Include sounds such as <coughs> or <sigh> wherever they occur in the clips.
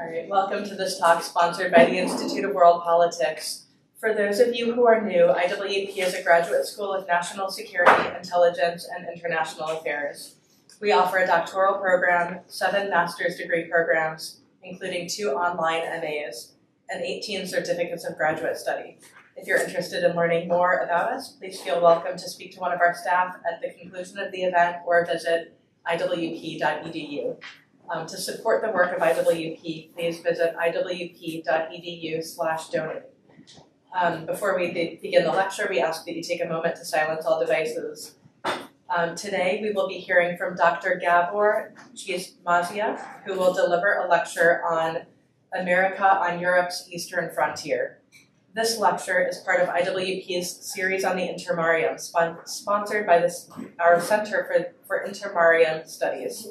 All right, welcome to this talk sponsored by the Institute of World Politics. For those of you who are new, IWP is a graduate school of national security, intelligence, and international affairs. We offer a doctoral program, seven master's degree programs, including two online MAs, and 18 certificates of graduate study. If you're interested in learning more about us, please feel welcome to speak to one of our staff at the conclusion of the event or visit iwp.edu. Um, to support the work of IWP, please visit iwp.edu slash donate. Um, before we be- begin the lecture, we ask that you take a moment to silence all devices. Um, today, we will be hearing from Dr. Gabor Csizmazia, who will deliver a lecture on America on Europe's Eastern Frontier. This lecture is part of IWP's series on the Intermarium, spon- sponsored by this, our Center for, for Intermarium Studies.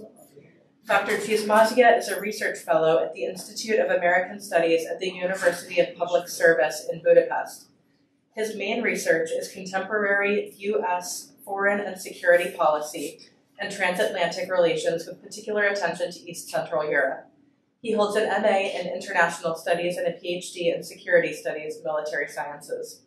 Dr. Csizmazia is a research fellow at the Institute of American Studies at the University of Public Service in Budapest. His main research is contemporary U.S. foreign and security policy and transatlantic relations with particular attention to East Central Europe. He holds an MA in International Studies and a PhD in Security Studies, Military Sciences.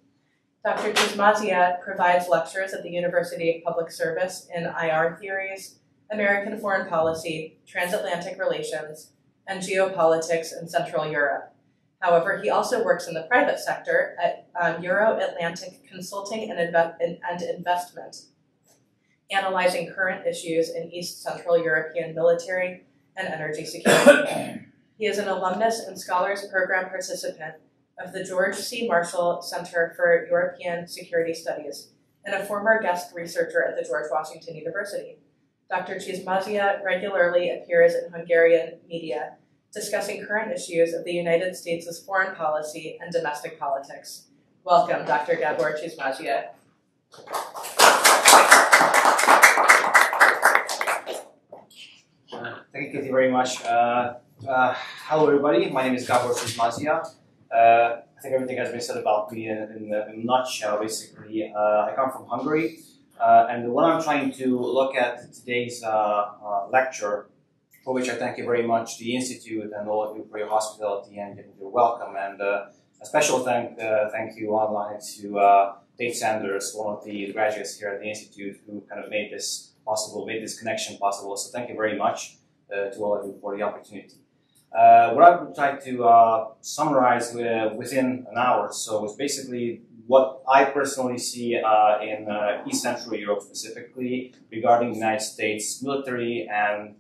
Dr. Csizmazia provides lectures at the University of Public Service in IR theories, American foreign policy, transatlantic relations, and geopolitics in Central Europe. However, he also works in the private sector at um, Euro Atlantic Consulting and, Inve- and Investment, analyzing current issues in East Central European military and energy security. <coughs> he is an alumnus and Scholars Program participant of the George C. Marshall Center for European Security Studies and a former guest researcher at the George Washington University. Dr. Csizmazia regularly appears in Hungarian media discussing current issues of the United States' foreign policy and domestic politics. Welcome, Dr. Gabor Csizmazia. Uh, thank you very much. Uh, uh, hello, everybody. My name is Gabor Csizmazia. Uh, I think everything has been said about me in, in, in a nutshell, basically. Uh, I come from Hungary, uh, and what I'm trying to look at today's lecture, for which I thank you very much, the Institute and all of you for your hospitality and your welcome. And a special thank, thank you online to Dave Sanders, one of the graduates here at the Institute, who kind of made this possible, made this connection possible. So thank you very much uh, to all of you for the opportunity. Uh, what I would try to uh, summarize within an hour so is basically what I personally see uh, in uh, East Central Europe specifically regarding the United States military and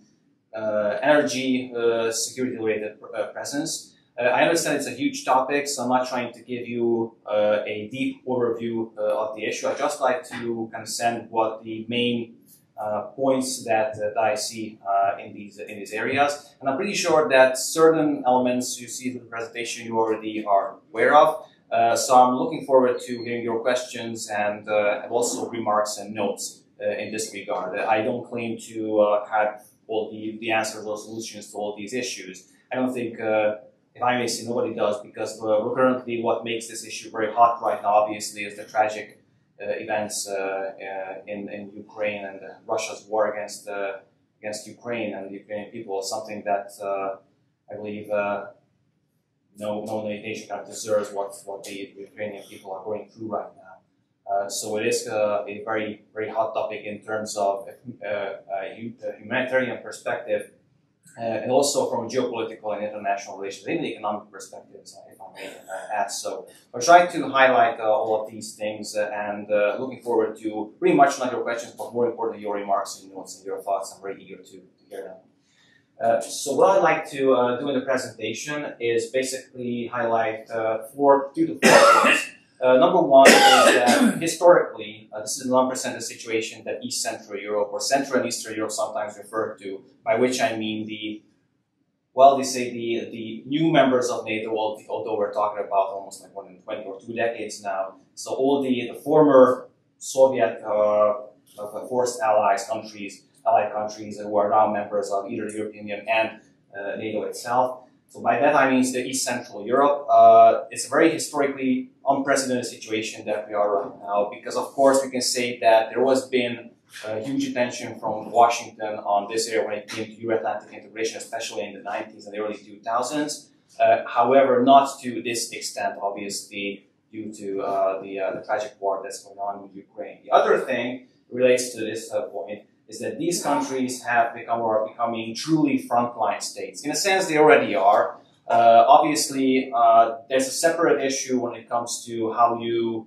uh, energy security related presence. I understand it's a huge topic, so I'm not trying to give you a deep overview of the issue. I just like to kind of send what the main uh, points that, that I see uh, in these in these areas. And I'm pretty sure that certain elements you see in the presentation you already are aware of. Uh, so I'm looking forward to hearing your questions and, and also remarks and notes in this regard. I don't claim to have all the, the answers or solutions to all these issues. I don't think if I may say, nobody does because uh, currently what makes this issue very hot right now, obviously, is the tragic uh, events uh, uh, in, in Ukraine and Russia's war against against Ukraine and the Ukrainian people something that I believe no no nation kind of deserves what what the Ukrainian people are going through right now. Uh, so it is uh, a very very hot topic in terms of uh, humanitarian perspective uh, and also from a geopolitical and international relations and economic perspectives, if I may uh, add so. I'll try to highlight uh, all of these things and looking forward to pretty much not your questions, but more importantly, your remarks and notes and your thoughts. I'm very eager to hear them. Uh, so what I'd like to uh, do in the presentation is basically highlight uh, four, two to four points uh, number one is that historically, uh, this is an unprecedented situation that East Central Europe or Central and Eastern Europe sometimes referred to, by which I mean the, well, they say the, the new members of NATO, although we're talking about almost like more than 20 or two decades now. So all the, the former Soviet forced allies countries, allied countries who are now members of either the European Union and uh, NATO itself. So by that I mean the East Central Europe. Uh, it's a very historically unprecedented situation that we are right now because of course we can say that there has been huge attention from Washington on this area when it came to Euro-Atlantic integration, especially in the 90s and the early 2000s. Uh, however, not to this extent, obviously, due to uh, the, uh, the tragic war that's going on in Ukraine. The other thing relates to this point is that these countries have become or are becoming truly frontline states. In a sense, they already are. Uh, obviously, uh, there's a separate issue when it comes to how you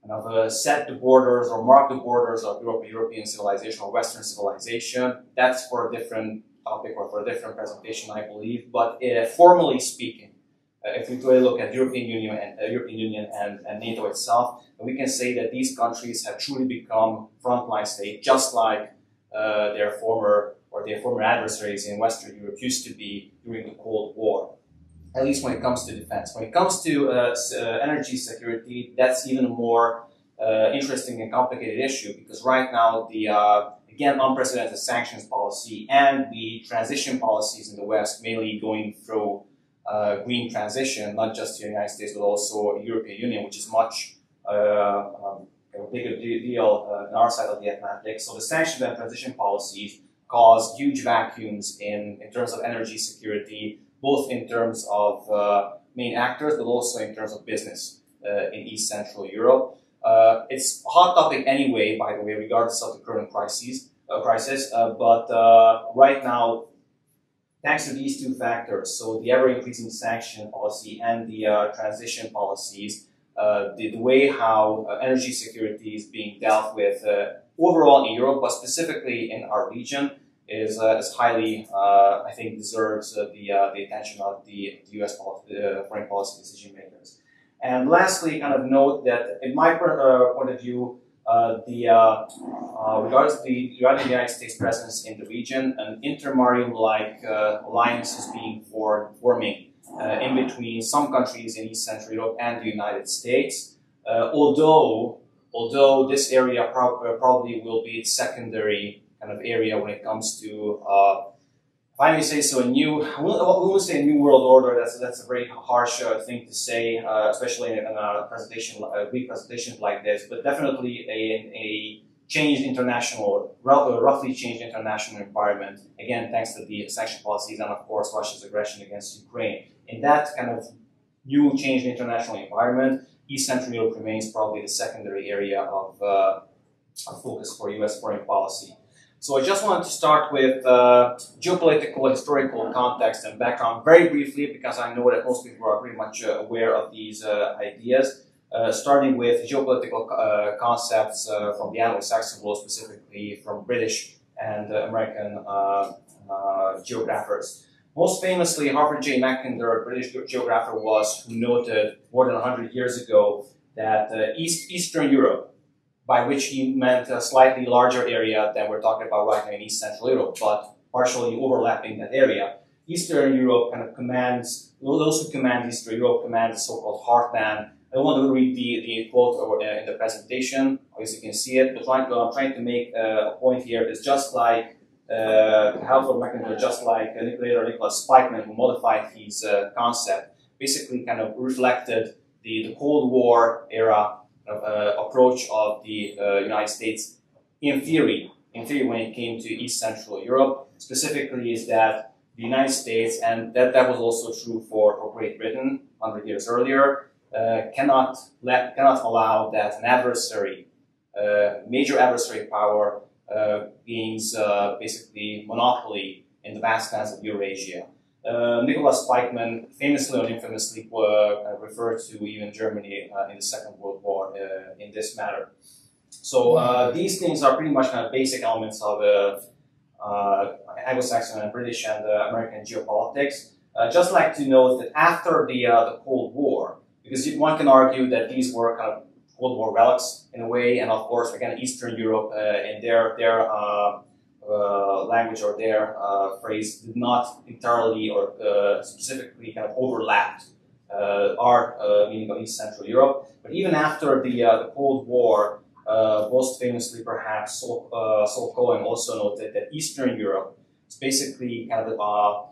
kind of uh, set the borders or mark the borders of Europe, European civilization or Western civilization. That's for a different topic or for a different presentation, I believe. But uh, formally speaking, uh, if we really look at European Union and uh, European Union and, and, NATO itself, we can say that these countries have truly become frontline states, just like uh, their former or their former adversaries in Western Europe used to be during the Cold War. At least when it comes to defense. When it comes to uh, uh, energy security, that's even a more interesting and complicated issue because right now the again, unprecedented sanctions policy and the transition policies in the West, mainly going through uh, green transition, not just the United States, but also the European Union, which is much uh, um, a bigger deal uh, on our side of the Atlantic. So the sanctions and transition policies cause huge vacuums in, in terms of energy security, both in terms of uh, main actors, but also in terms of business uh, in East Central Europe. Uh, it's a hot topic anyway, by the way, regardless of the current crises, uh, crisis. Uh, but uh, right now, thanks to these two factors, so the ever-increasing sanction policy and the transition policies, the, the, way how energy security is being dealt with overall in Europe, but specifically in our region, is, uh, is highly, uh, I think, deserves uh, the, the attention of the, the U.S. foreign policy decision makers. And lastly, kind of note that in my point of view, uh, the uh, uh, regards the the United States presence in the region, an Intermarium-like alliance is being formed, forming in between some countries in East Central Europe and the United States. although, although this area prob probably will be its secondary kind of area when it comes to if I may say so, a new, we won't say a new world order, that's, that's a very harsh uh, thing to say, uh, especially in, in, a presentation, a brief presentation like this, but definitely a, a changed international, uh, roughly changed international environment, again, thanks to the sanction policies and, of course, Russia's aggression against Ukraine. In that kind of new changed international environment, East Central Europe remains probably the secondary area of, uh, of focus for US foreign policy. So I just wanted to start with uh, geopolitical, historical context and background very briefly because I know that most people are pretty much uh, aware of these uh, ideas. Uh, starting with geopolitical uh, concepts from the Anglo-Saxon world, specifically from British and American geographers. Most famously, Halford J. Mackinder, a British geographer, was who noted more than 100 years ago that East, Eastern Europe by which he meant a slightly larger area than we're talking about right now in East Central Europe, but partially overlapping that area. Eastern Europe kind of commands, those who command Eastern Europe command the so-called heartland. I don't want to read the, the quote uh, in the presentation, obviously you can see it, but trying to, I'm trying to make uh, a point here is just like uh, Halford Mackinder, just like later Nicholas Spykman, who modified his uh, concept, basically kind of reflected the, the Cold War era uh, approach of the uh, United States in theory, in theory when it came to East Central Europe, specifically is that the United States, and that, that was also true for, for Great Britain 100 years earlier, uh, cannot, let, cannot allow that an adversary, uh, major adversary power, uh, gains uh, basically monopoly in the vast lands of Eurasia. Uh, Nicholas Spykman famously or infamously uh, referred to even Germany uh, in the Second World War uh, in this matter. So these things are pretty much kind of basic elements of Anglo-Saxon and British and American geopolitics. just like to note that after the, the Cold War, because one can argue that these were kind of Cold War relics in a way, and of course, again, Eastern Europe and their their uh, language or their uh, phrase did not entirely or uh, specifically kind of overlapped our meaning of East Central Europe. But even after the, the Cold War, most famously perhaps Saul, Saul Cohen also noted that Eastern Europe is basically kind of a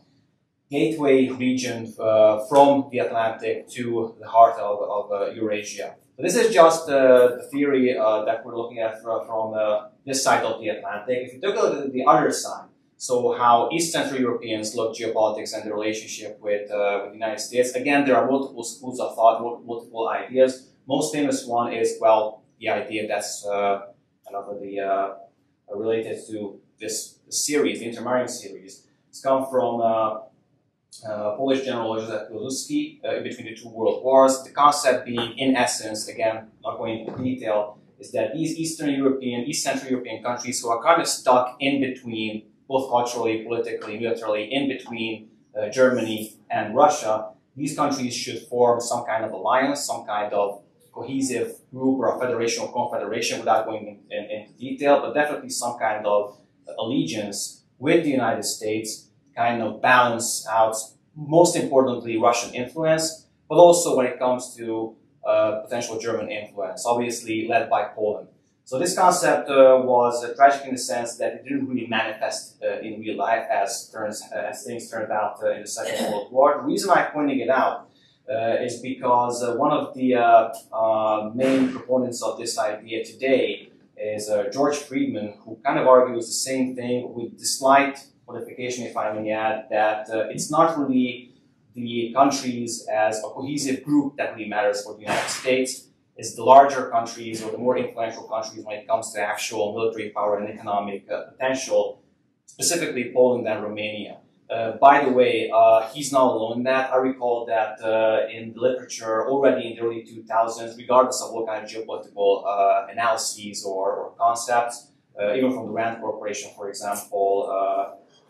gateway region uh, from the Atlantic to the heart of, of uh, Eurasia. This is just uh, the theory uh, that we're looking at from, from uh, this side of the Atlantic. If you take a look at the other side, so how East Central Europeans look geopolitics and the relationship with, uh, with the United States. Again, there are multiple schools of thought, multiple ideas. Most famous one is, well, the idea that's uh, kind of the uh, related to this series, the Intermarium series. It's come from uh, Polish general Józef Piłsudski uh, in between the two world wars. The concept being, in essence, again, not going into detail, is that these Eastern European, East Central European countries who are kind of stuck in between both culturally, politically, militarily, in between uh, Germany and Russia, these countries should form some kind of alliance, some kind of cohesive group or federation or confederation without going in, in, into detail, but definitely some kind of allegiance with the United States, kind of balance out, most importantly, Russian influence, but also when it comes to uh, potential German influence, obviously led by Poland. So this concept uh, was uh, tragic in the sense that it didn't really manifest uh, in real life as, turns, uh, as things turned out uh, in the Second World War. The reason I'm pointing it out is because one of the main proponents of this idea today is George Friedman, who kind of argues the same thing with the slight modification, if I may add, that it's not really the countries as a cohesive group that really matters for the United States It's the larger countries or the more influential countries when it comes to actual military power and economic uh, potential, specifically Poland and Romania. Uh, by the way, uh, he's not alone in that. I recall that uh, in the literature already in the early 2000s, regardless of what kind of geopolitical uh, analyses or, or concepts, uh, even from the Rand Corporation, for example,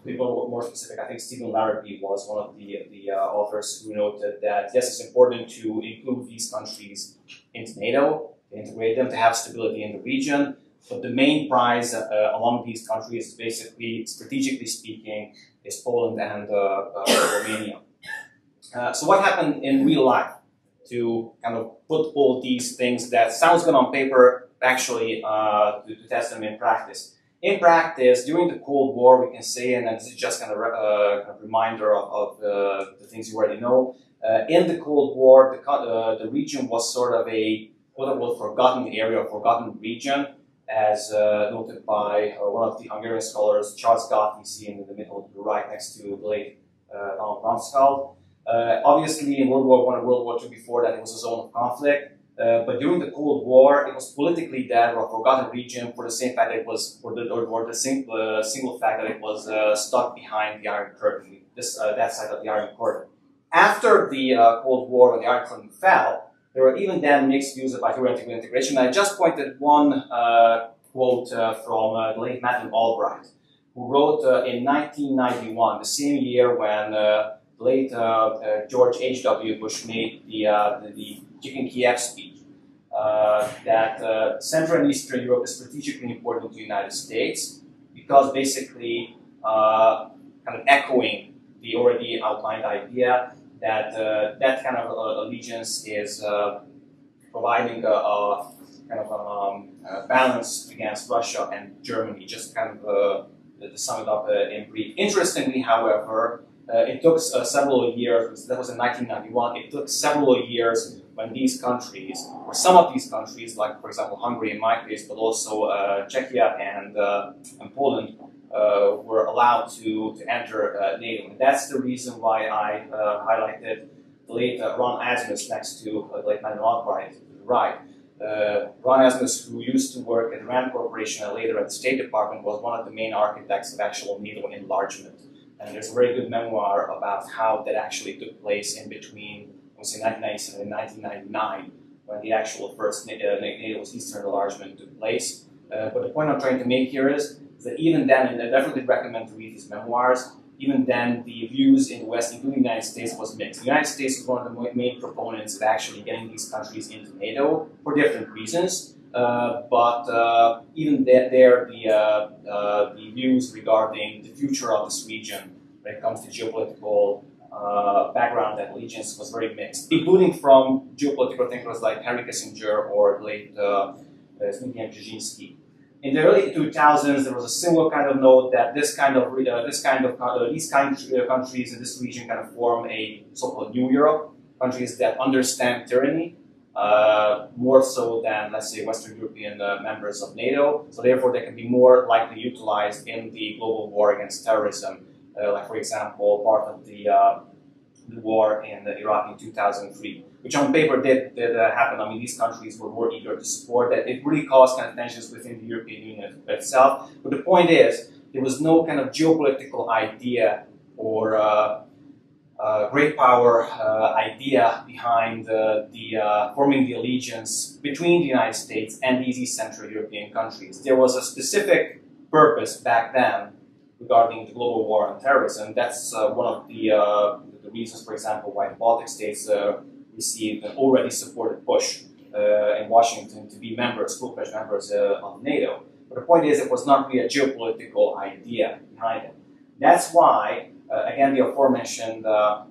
be more specific, I think Stephen Larrabee was one of the, the authors who noted that yes, it's important to include these countries into NATO, to integrate them, to have stability in the region. But the main prize uh, among these countries, basically, strategically speaking, is Poland and uh, uh, Romania. Uh, so what happened in real life to kind of put all these things that sounds good on paper, actually uh, to, to, test them in practice? In practice, during the Cold War, we can say, and this is just kind of a uh, reminder of, of the things you already know, uh, in the Cold War, the, uh, the region was sort of a quote-unquote forgotten area, forgotten region, as uh, noted by uh, one of the Hungarian scholars, Charles Gati, you see in the middle, the right next to the late uh, Donald Rumsfeld. Uh, obviously, in World War One and World War Two, before that, it was a zone of conflict. But during the Cold War, it was politically dead or a forgotten region for the same fact that it was, for the, or the single, single fact that it was stuck behind the Iron Curtain, this, that side of the Iron Curtain after the uh, Cold War, when the Iron Curtain fell, there were even then mixed views about theoretical integration. I just pointed one uh, quote uh, from uh, the late Madeleine Albright, who wrote uh, in 1991, the same year when uh, late George H.W. Bush made the, the, the Chicken Kiev speech, that Central and Eastern Europe is strategically important to the United States because basically kind of echoing the already outlined idea that uh, that kind of uh, allegiance is uh, providing a, a, kind of um, a balance against Russia and Germany, just kind of to sum it up in brief. Interestingly, however, it took several years, that was in 1991, it took several years when these countries, or some of these countries, like for example Hungary in my case, but also uh, Czechia and, uh, and Poland, uh, were allowed to, to enter uh, NATO. And that's the reason why I uh, highlighted the late Ron Asmus next to the late Madeleine Albright right. Uh, Ron Asmus, who used to work at the Rand Corporation and later at the State Department, was one of the main architects of actual NATO enlargement. And there's a very good memoir about how that actually took place in between, I would say, 1997 and 1999, when the actual first NATO's Eastern enlargement took place. Uh, but the point I'm trying to make here is that even then, and I definitely recommend to read his memoirs, even then the views in the West, including the United States, was mixed. The United States was one of the main proponents of actually getting these countries into NATO for different reasons. Uh, but uh, even there, there the, uh, uh the views regarding the future of this region when it comes to geopolitical uh, background and allegiance was very mixed, including from geopolitical thinkers like Henry Kissinger or late uh, Zbigniew Brzezinski in the early 2000s, there was a similar kind of note that this kind of uh, this kind of uh, these kind of uh, countries in this region kind of form a so-called New Europe, countries that understand tyranny, uh, more so than, let's say, Western European uh, members of NATO. So therefore, they can be more likely utilized in the global war against terrorism. Uh, like, for example, part of the, uh, the war in Iraq in 2003, which on paper did, did uh, happen. I mean, these countries were more eager to support that. It really caused kind of tensions within the European Union itself. But the point is, there was no kind of geopolitical idea or uh, uh, great power uh, idea behind the uh, forming the allegiance between the United States and these East Central European countries. There was a specific purpose back then regarding the global war on terrorism. That's uh, one of the, uh, the, reasons, for example, why the Baltic states received an already supported push in Washington to be members, full-fledged members of NATO. But the point is, it was not really a geopolitical idea behind it. That's why uh, again, the aforementioned uh,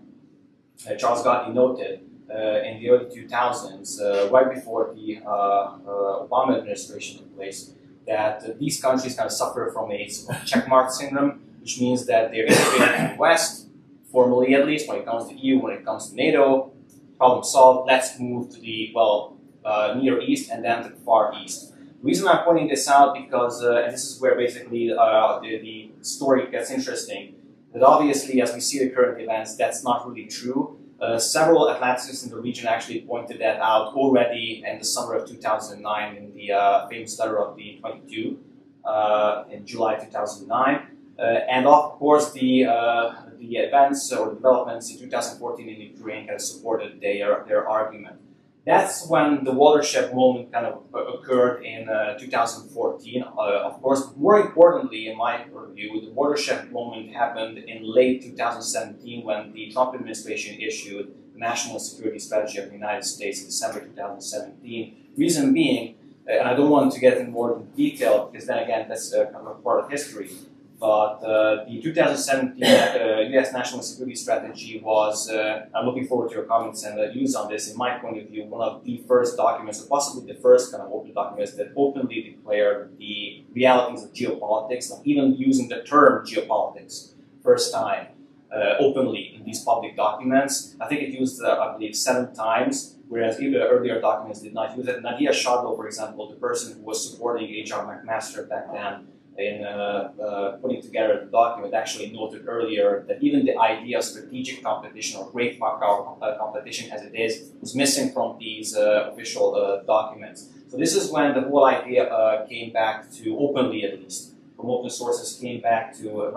uh, Charles Gati noted in the early 2000s, right before the Obama administration took place, that these countries kind of suffer from a checkmark syndrome, which means that they're integrated in the West, formally at least, when it comes to EU, when it comes to NATO, problem solved, let's move to the, well, uh, Near East and then to the Far East. The reason I'm pointing this out because, uh, and this is where basically uh, the, the, story gets interesting, but obviously, as we see the current events, that's not really true. Uh, several Atlanticists in the region actually pointed that out already in the summer of 2009 in the uh, famous letter of the 22 uh, in July 2009. Uh, and of course, the uh, the events or developments in 2014 in Ukraine kind of supported their, their argument that's when the watershed moment kind of occurred in uh, 2014. Uh, of course, more importantly, in my view, the watershed moment happened in late 2017 when the Trump administration issued the National Security Strategy of the United States in December 2017. Reason being, uh, and I don't want to get into more detail because then again, that's kind of part of history. But uh, the 2017 uh, U.S. national security strategy was, uh, I'm looking forward to your comments and views on this, in my point of view, one of the first documents, or possibly the first kind of open documents that openly declared the realities of geopolitics, like even using the term geopolitics, first time. Uh, openly in these public documents. I think it used, uh, I believe, seven times, whereas even earlier documents did not use it. Nadia Schadlow, for example, the person who was supporting H.R. McMaster back then, in uh, uh, putting together the document actually noted earlier that even the idea of strategic competition or great power uh, competition as it is was missing from these uh, official uh, documents. So this is when the whole idea uh, came back to, openly at least, from open sources came back to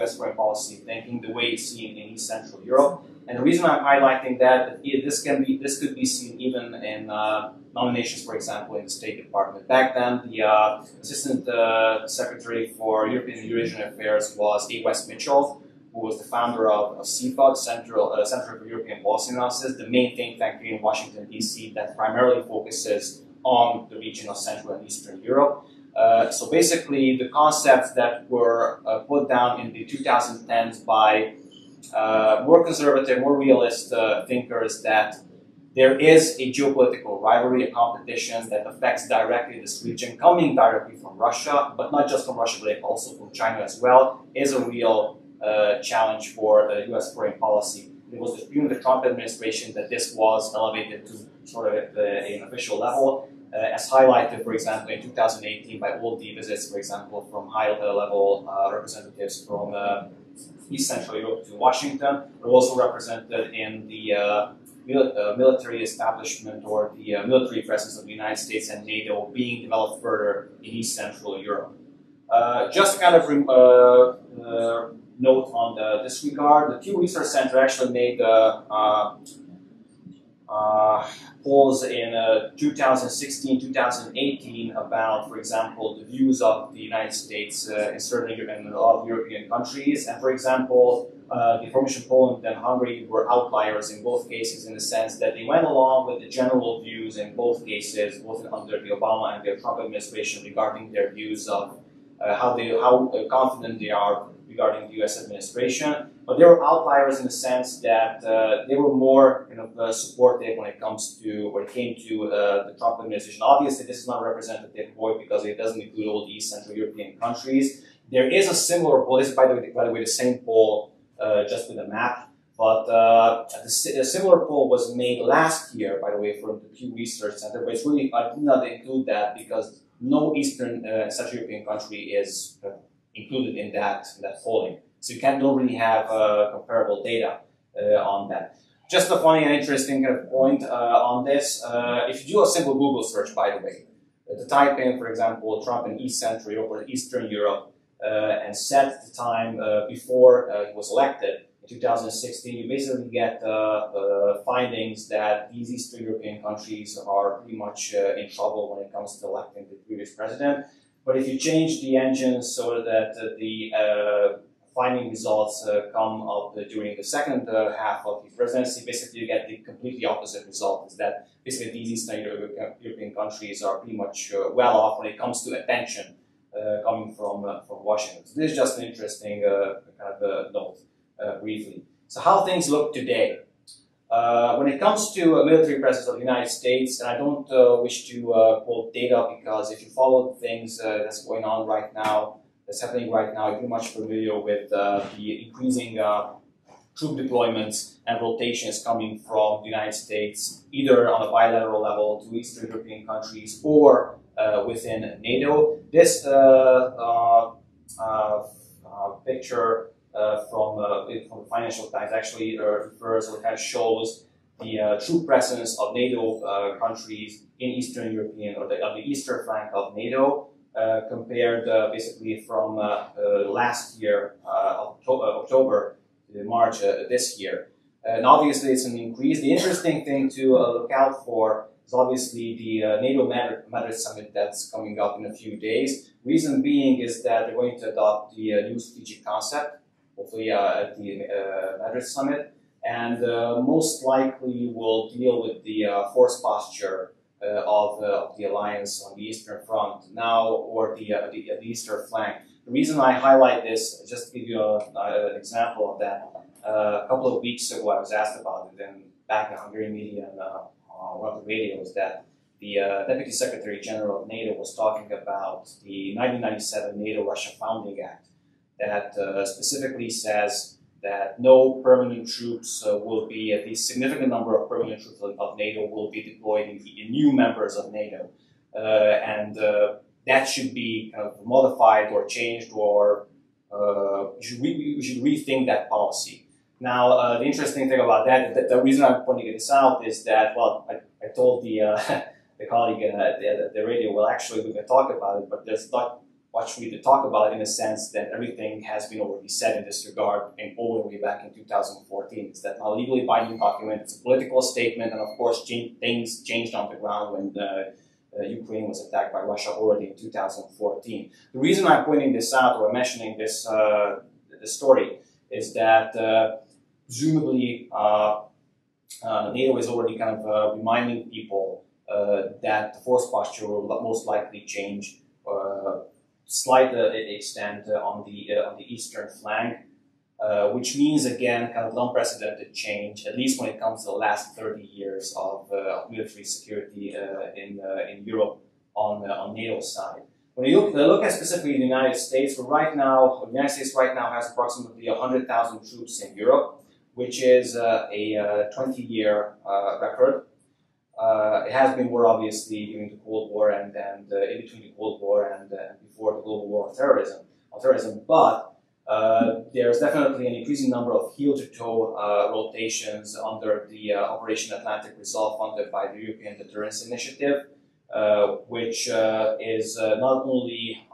US foreign policy thinking the way it's seen in East Central Europe. And the reason I'm highlighting that, this can be this could be seen even in nominations, for example, in the State Department. Back then, the uh, Assistant uh, Secretary for European and Eurasian Affairs was A. Wes Mitchell, who was the founder of, of CEPA, Central, uh, Center for European Policy Analysis, the main think tank here in Washington, D.C., that primarily focuses on the region of Central and Eastern Europe. Uh, so basically, the concepts that were uh, put down in the 2010s by uh, more conservative, more realist uh, thinkers that there is a geopolitical rivalry, a competition that affects directly this region, coming directly from Russia, but not just from Russia, but also from China as well, is a real uh, challenge for the U.S. foreign policy. It was during the Trump administration that this was elevated to sort of an official level, uh, as highlighted, for example, in 2018 by all the visits, for example, from high-level uh, representatives from uh, East Central Europe to Washington, but also represented in the uh, uh, military establishment or the uh, military presence of the United States and NATO being developed further in East Central Europe. Uh, just kind of uh, uh, note on the, this regard, the Pew Research Center actually made uh, polls in 2016, 2018 about, for example, the views of the United States in certain in a lot of European countries. And for example, uh, the formation Poland and Hungary were outliers in both cases in the sense that they went along with the general views in both cases, both under the Obama and the Trump administration regarding their views of uh, how they how uh, confident they are regarding the U.S. administration. But they were outliers in the sense that uh, they were more kind of uh, supportive when it comes to when it came to uh, the Trump administration. Obviously, this is not a representative vote because it doesn't include all the East Central European countries. There is a similar poll. This is, by the way, by the way, the same poll uh, just with a map. But uh, a similar poll was made last year, by the way, from the Pew Research Center. But it's really I did not include that because no Eastern uh, Central European country is included in that in that polling. So you can't really have uh, comparable data uh, on that. Just a funny and interesting kind of point uh, on this. Uh, if you do a simple Google search, by the way, to type in, for example, Trump in East Central Europe or Eastern Europe, and set the time before he was elected, in 2016, you basically get uh, uh, findings that these Eastern European countries are pretty much uh, in trouble when it comes to electing the previous president. But if you change the engine so that uh, the uh, finding results uh, come up uh, during the second uh, half of the presidency, basically you get the completely opposite result, is that basically these Eastern European countries are pretty much uh, well off when it comes to attention coming from, from Washington. So this is just an interesting kind of note briefly. So how things look today. Uh, when it comes to a military presence of the United States, and I don't uh, wish to uh, quote data because if you follow the things that's going on right now, that's happening right now. You're much familiar with uh, the increasing uh, troop deployments and rotations coming from the United States, either on a bilateral level to Eastern European countries or uh, within NATO. This uh, uh, uh, picture Uh, from, uh, from the Financial Times actually uh, refers or kind of shows the true presence of NATO countries in Eastern European or the, on the eastern flank of NATO uh, compared uh, basically from uh, last year, October to March this year. And obviously, it's an increase. The interesting thing to look out for is obviously the NATO Madrid summit that's coming up in a few days. Reason being is that they're going to adopt the new strategic concept, hopefully at the Madrid summit, and most likely will deal with the force posture uh, of, of, the alliance on the Eastern Front now or the, uh, the, the, Eastern flank. The reason I highlight this, just to give you a, an example of that, uh, a couple of weeks ago I was asked about it and back in Hungarian media and on one of the radios that the uh, Deputy Secretary General of NATO was talking about the 1997 NATO-Russia Founding Act that uh, specifically says that no permanent troops uh, will be, at least significant number of permanent troops of NATO will be deployed in, in new members of NATO. Uh, and uh, that should be kind of modified or changed or uh, we should, re- we should rethink that policy. Now, uh, the interesting thing about that, the, the, reason I'm pointing this out is that, well, I, I told the, uh, <laughs> the colleague at the, the, radio, well, actually, we can talk about it, but there's not much we to talk about in a sense that everything has been already said in this regard and all the way back in 2014. It's that a legally binding document, it's a political statement, and of course things changed on the ground when the, uh, Ukraine was attacked by Russia already in 2014. The reason I'm pointing this out or mentioning this, uh, this story is that uh, presumably uh, uh, NATO is already kind of uh, reminding people that the force posture will most likely change slight uh, extent uh, on the uh, on the eastern flank, which means again kind of unprecedented change, at least when it comes to the last 30 years of, military security in in Europe on on NATO side. When you look, look at specifically the United States, right now, the United States right now has approximately 100,000 troops in Europe, which is uh, a 20-year uh, record. Uh, it has been war, obviously, during the Cold War and, and uh, in between the Cold War and, uh, before the global war on terrorism. On terrorism, but uh, there's definitely an increasing number of heel-to-toe uh, rotations under the uh, Operation Atlantic Resolve funded by the European Deterrence Initiative, which is not only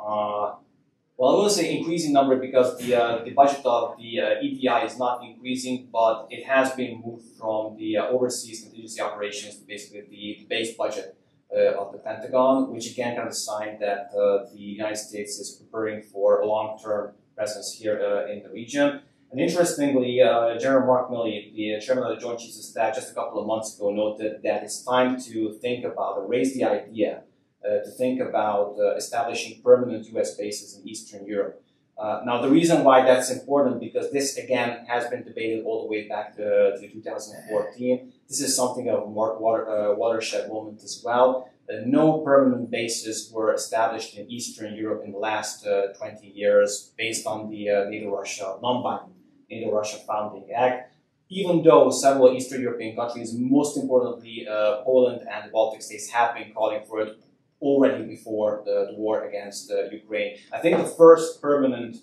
well, I will say increasing number because the uh, the budget of the uh, EDI is not increasing, but it has been moved from the uh, overseas contingency operations to basically the, base budget uh, of the Pentagon, which again kind of a sign that uh, the United States is preparing for a long-term presence here uh, in the region. And interestingly, General Mark Milley, the chairman of the Joint Chiefs of Staff, just a couple of months ago noted that it's time to think about or raise the idea to think about uh, establishing permanent U.S. bases in Eastern Europe. Uh, now, the reason why that's important because this again has been debated all the way back to, to 2014. This is something of a water, uh, watershed moment as well. Uh, no permanent bases were established in Eastern Europe in the last uh, 20 years based on the NATO-Russia non-binding NATO-Russia Founding Act. even though several Eastern European countries, most importantly uh, Poland and the Baltic states, have been calling for it already before the, the war against uh, Ukraine. I think the first permanent,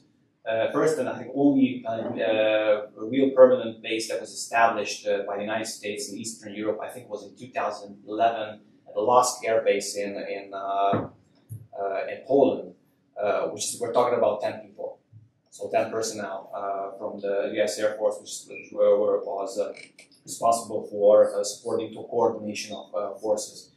uh, first and I think only uh, uh, real permanent base that was established uh, by the United States in Eastern Europe, I think was in 2011 at the Lask Air Base in in in Poland, which is, we're talking about 10 people. So 10 personnel from the U.S. Air Force, which, which were, was responsible for supporting the coordination of forces.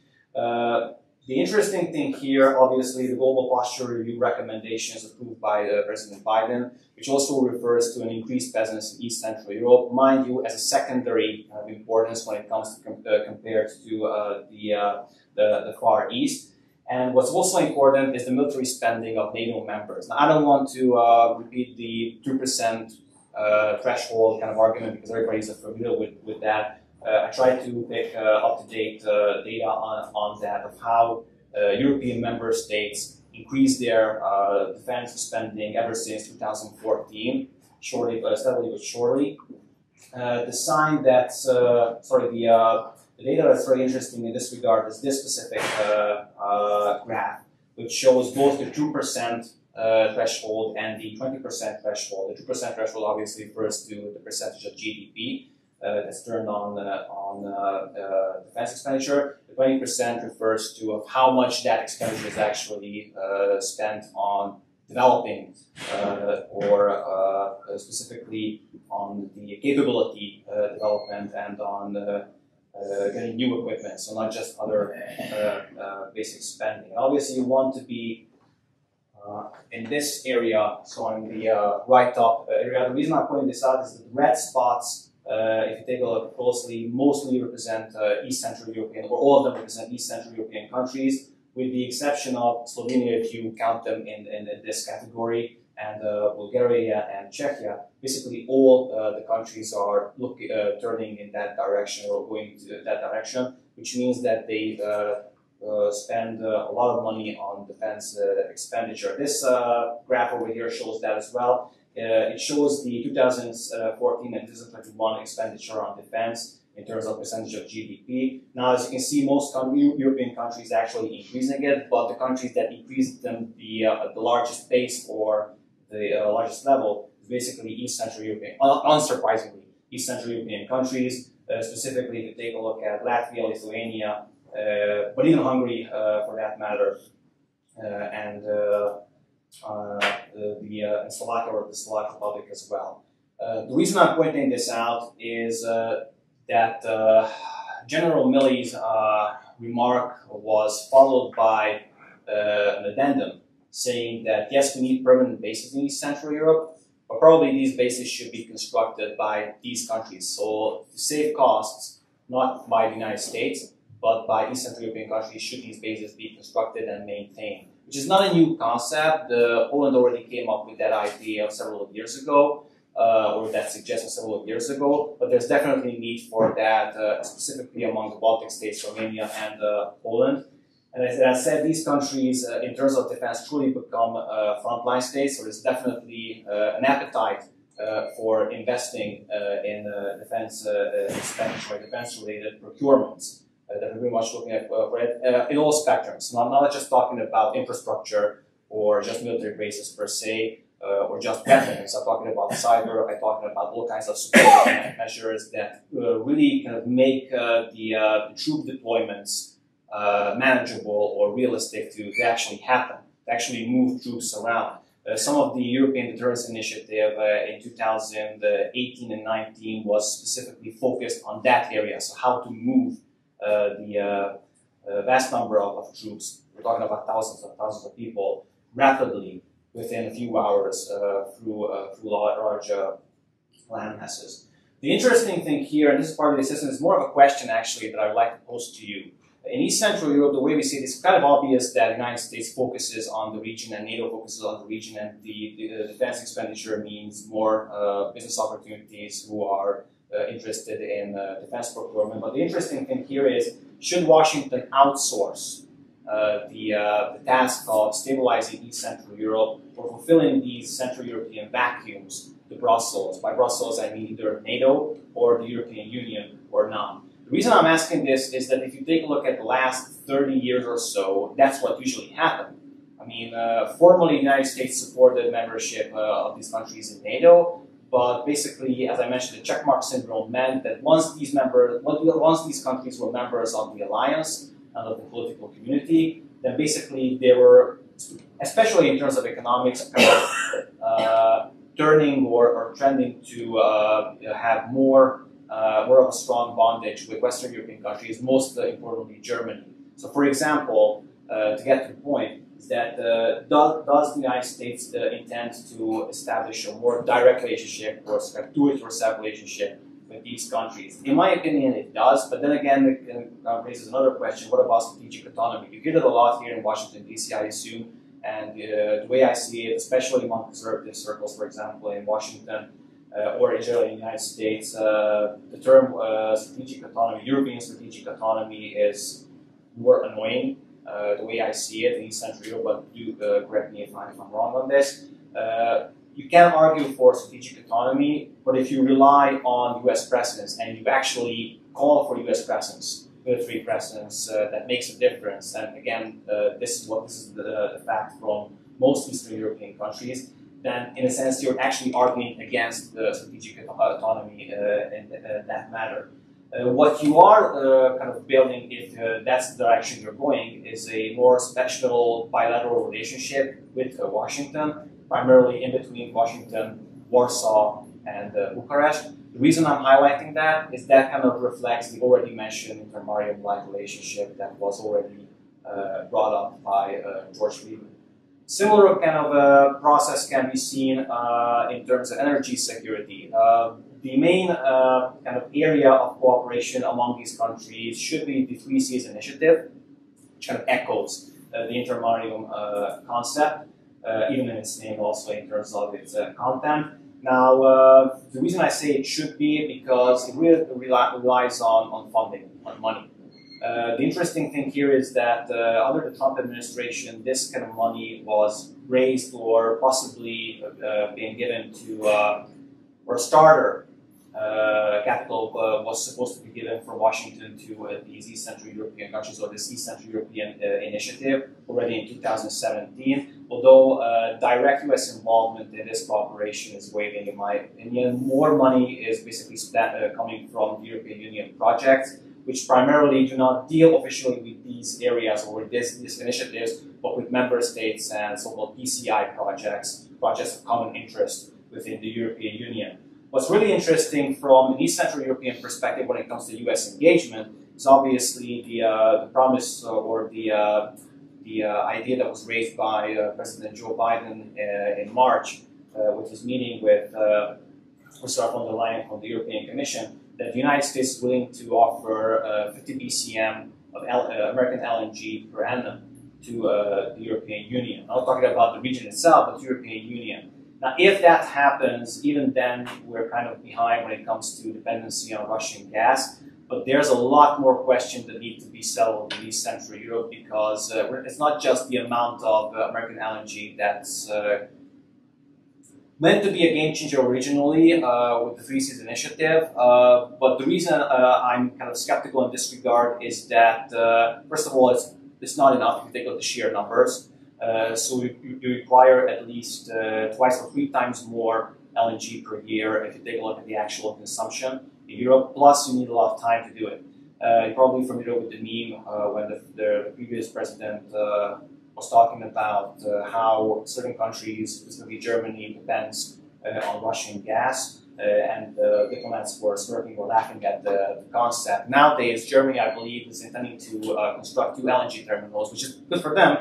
The interesting thing here, obviously, the Global Posture Review recommendations approved by uh, President Biden, which also refers to an increased presence in East Central Europe, mind you, as a secondary uh, importance when it comes to com uh, compared to uh, the, uh, the, the Far East. And what's also important is the military spending of NATO members. Now, I don't want to uh, repeat the 2% threshold kind of argument because everybody's familiar with, with that. Uh, I tried to pick uh, up-to-date uh, data on, on that of how European member states increased their defense spending ever since 2014, shortly, but steadily but surely. the sign that, sorry, the, the data that's very interesting in this regard is this specific graph, which shows both the 2% uh, threshold and the 20% threshold. The 2% threshold obviously refers to the percentage of GDP uh, that's turned on uh, on uh, defense expenditure. The 20% refers to of how much that expenditure is actually spent on developing or specifically on the capability development and on uh, getting new equipment, so not just other uh, uh, basic spending. Obviously, you want to be in this area, so on the right top area. The reason I'm pointing this out is that the red spots uh, if you take a look closely, mostly represent uh, East Central European, or all of them represent East Central European countries, with the exception of Slovenia, if you count them in, in, in this category, and uh, Bulgaria and Czechia. Basically, all uh, the countries are look, uh, turning in that direction or going to that direction, which means that they uh, spend a lot of money on defense expenditure. This graph over here shows that as well. Uh, it shows the 2014 and 2021 expenditure on defense in terms of percentage of GDP. Now, as you can see, most European countries actually increasing it, but the countries that increased them the, uh, the largest pace or the uh, largest level is basically East Central European, unsurprisingly, East Central European countries. Uh, specifically, if you take a look at Latvia, Lithuania, uh, but even Hungary uh, for that matter, and uh, the, the uh, Slovakia or the Slovak Republic as well. Uh, the reason I'm pointing this out is uh, that uh, General Milley's remark was followed by an addendum saying that yes, we need permanent bases in East Central Europe, but probably these bases should be constructed by these countries. So to save costs, not by the United States, but by East Central European countries, should these bases be constructed and maintained which is not a new concept. Poland already came up with that idea several years ago, uh, or that suggestion several years ago, but there's definitely a need for that, uh, specifically among the Baltic states, Romania and uh, Poland. And as I said, these countries, uh, in terms of defense, truly become uh, frontline states, so there's definitely an appetite for investing in defense expenditure, defense-related procurements. Uh, that we're very much looking at uh, uh, in all spectrums. So I'm not just talking about infrastructure or just military bases per se, uh, or just weapons. I'm talking about cyber. I'm talking about all kinds of security <coughs> measures that uh, really kind of make uh, the, the, troop deployments manageable or realistic to, to, actually happen, to actually move troops around. some of the European Deterrence Initiative in 2018 and 19 was specifically focused on that area, so how to move uh, the uh, vast number of, of, troops, we're talking about thousands and thousands of people, rapidly within a few hours uh, through, through large land masses. The interesting thing here, and this is part of the system, is more of a question actually that I would like to pose to you. In East Central Europe, the way we see it is kind of obvious that the United States focuses on the region and NATO focuses on the region, and the, the defense expenditure means more uh, business opportunities who are uh, interested in uh, defense procurement. But the interesting thing here is, should Washington outsource uh, the, the task of stabilizing East Central Europe or fulfilling these Central European vacuums to Brussels. By Brussels, I mean either NATO or the European Union or not. The reason I'm asking this is that if you take a look at the last 30 years or so, that's what usually happened. I mean, uh, formally, the United States supported membership uh, of these countries in NATO, but basically, as I mentioned, the checkmark syndrome meant that once these members, once these countries were members of the alliance and of the political community, then basically they were, especially in terms of economics, <coughs> uh, turning or, or, trending to uh, have more, uh, more of a strong bondage with Western European countries, most importantly Germany. So, for example, uh, to get to the point, is that uh, does, does, the United States uh, intend to establish a more direct relationship or a do-it-yourself relationship with these countries? In my opinion, it does, but then again, it uh, raises another question, what about strategic autonomy? You hear that a lot here in Washington, D.C., I assume, and uh, the way I see it, especially among conservative circles, for example, in Washington, uh, or in general in the United States, uh, the term strategic autonomy, European strategic autonomy is more annoying uh, the way I see it in Europe, but uh, correct me if, I, am wrong on this. Uh, you can argue for strategic autonomy, but if you rely on US presence and you actually call for US presence, military presence uh, that makes a difference, and again, uh, this is what this is the, the, fact from most Eastern European countries, then in a sense you're actually arguing against the strategic autonomy in that matter. Uh, what you are uh, kind of building, if uh, that's the direction you're going, is a more special bilateral relationship with uh, Washington, primarily in between Washington, Warsaw, and uh, Bucharest. The reason I'm highlighting that is that kind of reflects the already mentioned Intermarium-like relationship that was already brought up by George Friedman. Similar kind of process can be seen in terms of energy security the main uh, kind of area of cooperation among these countries should be the Three Seas Initiative, which kind of echoes uh, the Intermarium uh, concept, uh, even in its name also in terms of its uh, content. Now, uh, the reason I say it should be because it really relies on, on funding, on money. the interesting thing here is that under the Trump administration, this kind of money was raised or possibly being given to or a starter uh, capital uh, was supposed to be given from Washington to uh, these East Central European countries or this East Central European uh, initiative already in 2017. Although uh, direct U.S. involvement in this cooperation is waning, in my opinion, more money is basically spent, uh, coming from European Union projects, which primarily do not deal officially with these areas or with this, these initiatives, but with member states and so-called PCI projects, projects of common interest within the European Union. What's really interesting from an East Central European perspective when it comes to U.S. engagement is obviously the, uh, the promise or the, uh, the uh, idea that was raised by uh, President Joe Biden uh, in March uh, with his meeting with Ursula von der Leyen from the European Commission that the United States is willing to offer 50 BCM of L American LNG per annum to the European Union. I'm not talking about the region itself, but the European Union. Now, if that happens, even then we're kind of behind when it comes to dependency on Russian gas. But there's a lot more questions that need to be settled in East Central Europe because uh, it's not just the amount of uh, American LNG that's uh, meant to be a game changer originally uh, with the Three Seas Initiative. Uh, but the reason uh, I'm kind of skeptical in this regard is that, first of all, it's, it's not enough if you take out the sheer numbers. Uh, so you, you, require at least uh, twice or three times more LNG per year if you take a look at the actual consumption in Europe. Plus, you need a lot of time to do it. Uh, you're probably familiar with the meme uh, when the, the, previous president uh, was talking about how certain countries, specifically Germany, depends on Russian gas. and the diplomats were smirking or laughing at the, the, concept. Nowadays, Germany, I believe, is intending to construct two LNG terminals, which is good for them,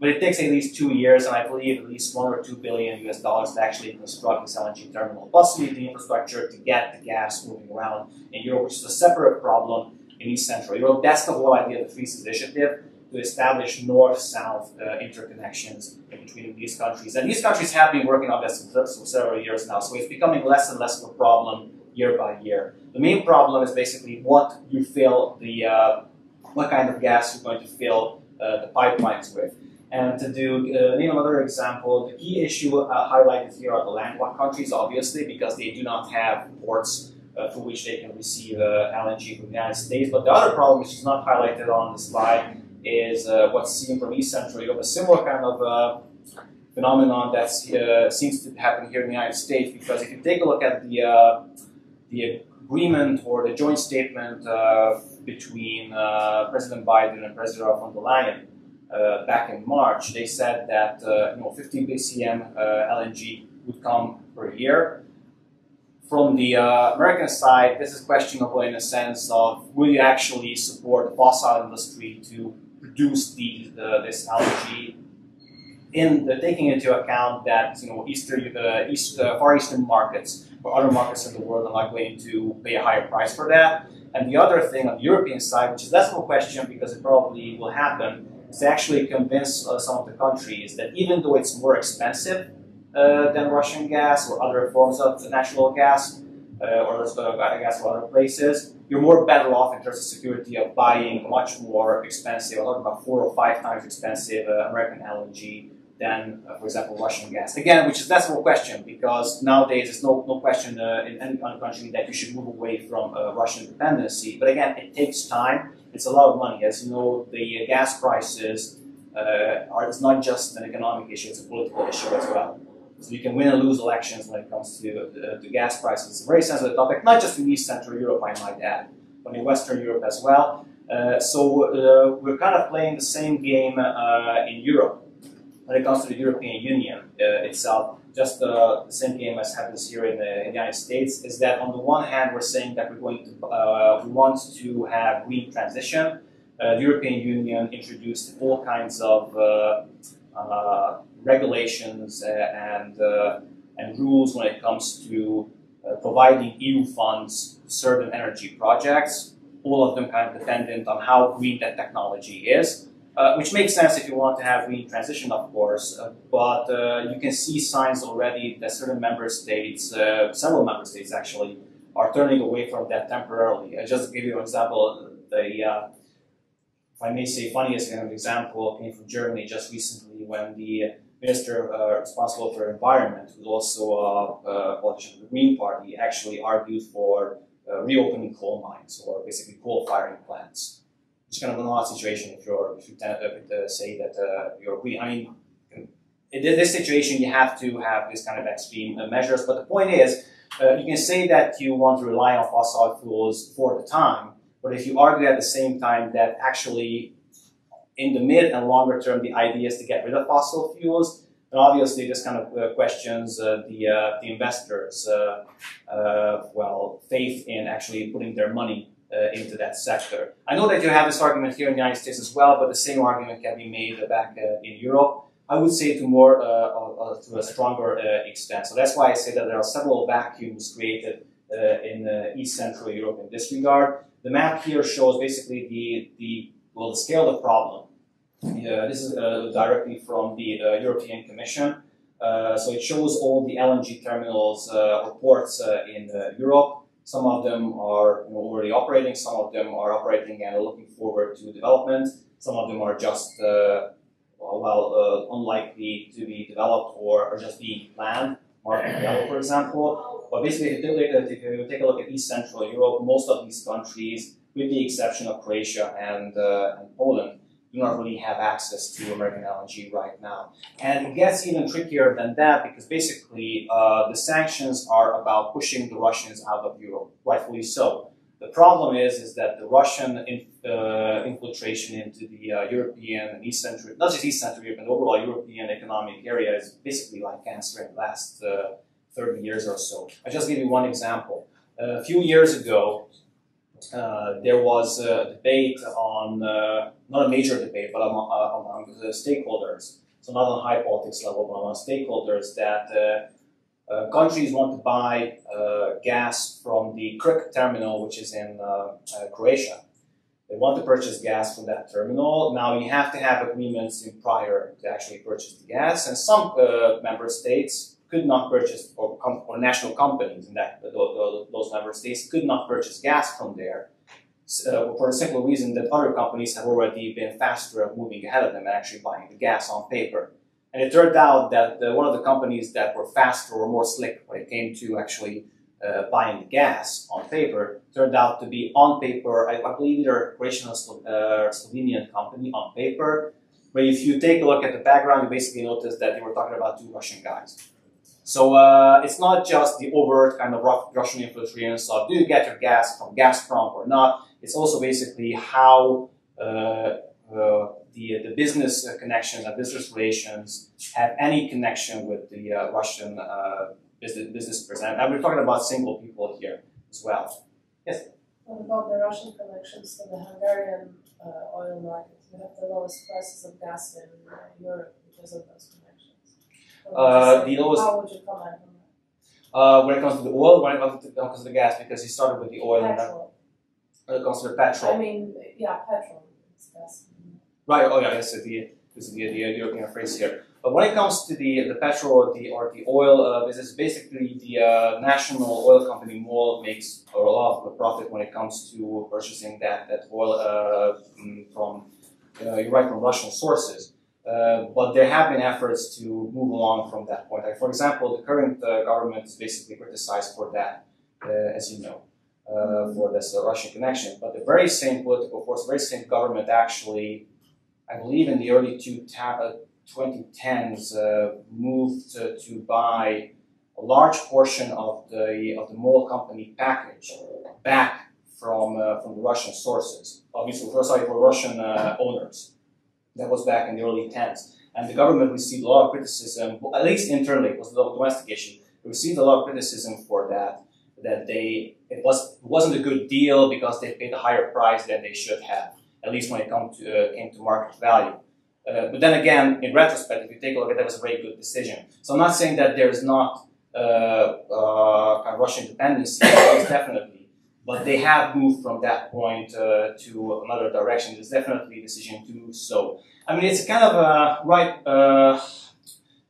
but it takes at least two years, and I believe at least one or two billion US dollars to actually construct this LNG terminal. Plus, the infrastructure to get the gas moving around in Europe, which is a separate problem in East Central Europe. That's the whole idea of the Seas Initiative to establish north-south uh, interconnections in between these countries. And these countries have been working on this for several years now, so it's becoming less and less of a problem year by year. The main problem is basically what you fill the, uh, what kind of gas you're going to fill uh, the pipelines with. And to do uh, name another example, the key issue uh, highlighted here are the landlocked countries, obviously, because they do not have ports uh, which they can receive uh, LNG from the United States. But the other problem, which is not highlighted on the slide, is uh, what's seen from East Central Europe, a similar kind of uh, phenomenon that seems to happen here in the United States. Because if you take a look at the the agreement or the joint statement between President Biden and President von der Leyen back in March, they said that you know 15 BCM LNG would come per year from the uh, American side, this is questionable in a sense of will you actually support the fossil industry to produce the, the this LNG in the, taking into account that you know Eastern, uh, East, uh, Far Eastern markets or other markets in the world are not going to pay a higher price for that. And the other thing on the European side, which is less of a question because it probably will happen, is to actually convince uh, some of the countries that even though it's more expensive uh, than Russian gas or other forms of natural gas uh, or uh, gas from other places, you're more better off in terms of security of buying much more expensive, I'm talking about four or five times expensive uh, American LNG than, uh, for example, Russian gas. Again, which is of a question because nowadays there's no, no question uh, in any country that you should move away from Russian dependency. But again, it takes time. It's a lot of money. As you know, the gas prices are, it's not just an economic issue, it's a political issue as well. So you can win and lose elections when it comes to uh, the gas prices. It's a very sensitive topic, not just in East Central Europe, I might add, but in Western Europe as well. Uh, so uh, we're kind of playing the same game uh, in Europe when it comes to the European Union uh, itself. Just uh, the same game as happens here in the, in the, United States is that on the one hand we're saying that we're going to we want to have green transition. the European Union introduced all kinds of regulations uh, and, uh, and rules when it comes to uh, providing EU funds to certain energy projects, all of them kind of dependent on how green that technology is. Uh, which makes sense if you want to have green transition, of course. Uh, but uh, you can see signs already that certain member states, several member states actually, are turning away from that temporarily. I just give you an example. The, if I may say, funniest kind of example came from Germany just recently when the minister uh, responsible for environment, who's also a, a, politician of the Green Party, actually argued for uh, reopening coal mines or basically coal firing plants. It's kind of an odd situation if you're if you to say that uh, you're mean, in this situation, you have to have this kind of extreme uh, measures. But the point is, uh, you can say that you want to rely on fossil fuels for the time, but if you argue at the same time that actually in the mid and longer term, the idea is to get rid of fossil fuels. And obviously, this kind of uh, questions uh, the, uh, the investors' uh, uh, well faith in actually putting their money uh, into that sector. I know that you have this argument here in the United States as well, but the same argument can be made back uh, in Europe. I would say to more uh, uh, to a stronger extent. So that's why I say that there are several vacuums created in East Central Europe in this regard. The map here shows basically the, the well the scale of the problem uh, this is uh, directly from the uh, European Commission. so it shows all the LNG terminals or ports in Europe. Some of them are already operating, some of them are operating and are looking forward to development. Some of them are just well, uh, unlikely to be developed or are just being planned, Martin Yellow, for example. But basically, if you take a look at East Central Europe, most of these countries, with the exception of Croatia and, uh, and Poland, do not really have access to American LNG right now. And it gets even trickier than that because basically uh, the sanctions are about pushing the Russians out of Europe, rightfully so. The problem is, is that the Russian uh, infiltration into the uh, European and East Central, not just East Central Europe, but overall European economic area is basically like cancer in the last uh, 30 years or so. I'll just give you one example. a few years ago, uh, there was a debate on, uh, not a major debate, but among, uh, among the stakeholders, so not on high politics level, but among stakeholders, that uh, countries want to buy uh, gas from the Krk terminal, which is in Croatia. They want to purchase gas from that terminal. Now you have to have agreements in prior to actually purchase the gas, and some member states could not purchase, or, or national companies in that those member states could not purchase gas from there. uh, for the simple reason that other companies have already been faster at moving ahead of them and actually buying the gas on paper. And it turned out that the, one of the companies that were faster or more slick when it came to actually uh, buying the gas on paper turned out to be on paper, I, I believe either Croatian or Slo- uh, Slovenian company on paper. But if you take a look at the background, you basically notice that they were talking about two Russian guys. So uh, it's not just the overt kind of Russian infiltration of do you get your gas from Gazprom or not. It's also basically how uh, uh, the, the business connections and business relations have any connection with the uh, Russian uh, business, business person. And we're talking about single people here as well. Yes? What about the Russian connections to the Hungarian uh, oil market? We have the lowest prices of gas in Europe because of those connections. Uh, the lowest. How would you comment on that? Uh, when it comes to the oil, when it comes to, comes to the gas, because he started with the oil petrol. and when it comes to the petrol. I mean, yeah, petrol. Right. Oh, yeah. Yes, the this is the, the European phrase here. But when it comes to the the petrol or the or the oil uh, business, basically the uh, national oil company MOL makes a lot of profit when it comes to purchasing that that oil uh, mm, from uh, you're right from Russian sources. Uh, but there have been efforts to move along from that point. Like, for example, the current uh, government is basically criticized for that, as you know. Uh, for this uh, Russian connection. But the very same political force, very same government actually, I believe in the early two 2010s, uh, moved to, to buy a large portion of the of the MOL company package back from uh, from the Russian sources. Obviously, sorry, for Russian uh, owners. That was back in the early 10s, and the government received a lot of criticism, at least internally. It was a domestic issue. It received a lot of criticism for that that they it was it wasn't a good deal because they paid a higher price than they should have, at least when it come to, uh, came to market value. Uh, but then again, in retrospect, if you take a look at that, was a very good decision. So I'm not saying that there's not uh, uh Russian dependency, definitely, but they have moved from that point uh, to another direction. There's definitely a decision to so. I mean, it's kind of a right uh,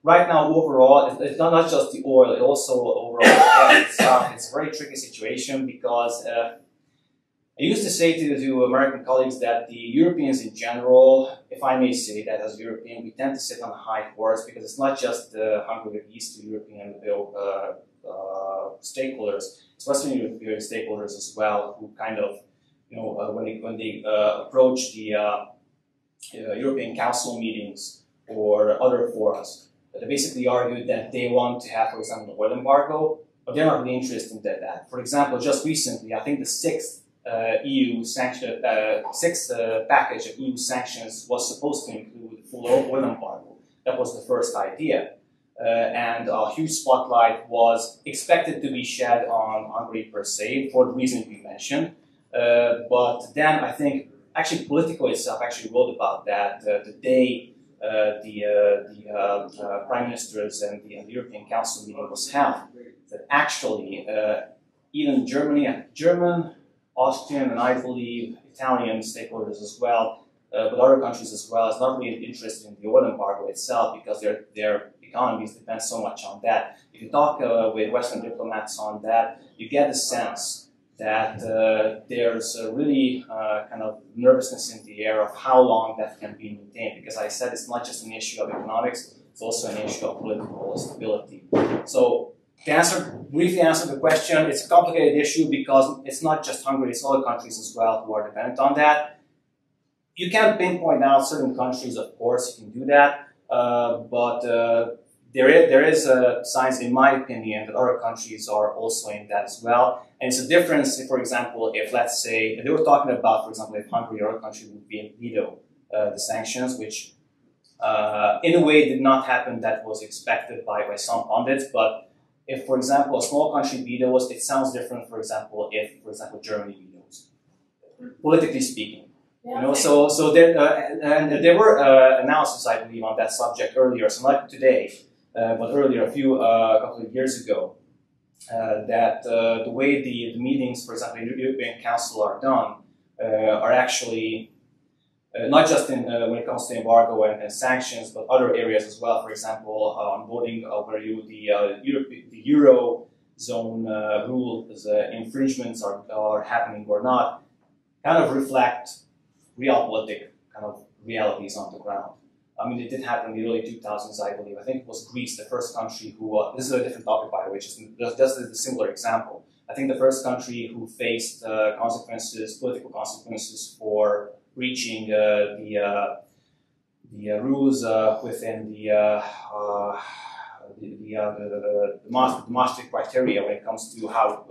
right now overall, it's not, not just the oil, it also overall <coughs> itself. It's a very tricky situation because uh, I used to say to, to American colleagues that the Europeans in general, if I may say that as European, we tend to sit on a high horse because it's not just the Hungary the East European uh, uh, stakeholders, especially European stakeholders as well who kind of, you know, uh, when they, when they uh, approach the uh, uh, European Council meetings or other forums, they basically argued that they want to have, for example, an oil embargo, but they're not really interested in that. For example, just recently, I think the sixth uh, EU sanction, sixth package of EU sanctions was supposed to include full oil embargo. That was the first idea. Uh, and a huge spotlight was expected to be shed on Hungary per se for the reason we mentioned. Uh, but then I think actually Politico itself actually wrote about that uh, the day uh, the, uh, the uh, prime ministers and the, European Council meeting was held, that actually even Germany, German, Austrian, and I believe Italian stakeholders as well, but other countries as well, is not really interested in the oil embargo itself because their their economies depend so much on that. If you talk uh, with Western diplomats on that, you get the sense that uh, there's a really uh, kind of nervousness in the air of how long that can be maintained. Because I said it's not just an issue of economics, it's also an issue of political stability. So to answer, briefly answer the question, it's a complicated issue because it's not just Hungary, it's other countries as well who are dependent on that. You can pinpoint out certain countries, of course, you can do that, uh, but uh, there is, there is a signs, in my opinion, that other countries are also in that as well. And it's a difference, if, for example, if let's say, they were talking about, for example, if Hungary or other country would be veto uh, the sanctions, which uh, in a way did not happen that was expected by, by some pundits, but if, for example, a small country vetoes, it sounds different, for example, if, for example, Germany vetoes, politically speaking. Yeah. You know, so so there uh, and there were uh, analyses, I believe, on that subject earlier. So not today, uh, but earlier, a few uh, a couple of years ago, uh, that the way the, the meetings, for example, in the European Council are done, are actually uh, not just in, uh, when it comes to embargo and, and, sanctions, but other areas as well. For example, uh, on voting where you the Europe, the euro zone rules infringements are, are happening or not. kind of reflect realpolitik kind of realities on the ground. I mean, it did happen in the early 2000s, I believe. I think it was Greece, the first country who, uh, this is a different topic, by the way, just, just a similar example. I think the first country who faced uh, consequences, political consequences for breaching uh, the, uh, the uh, rules uh, within the, the, the, the, the, Maastricht criteria when it comes to how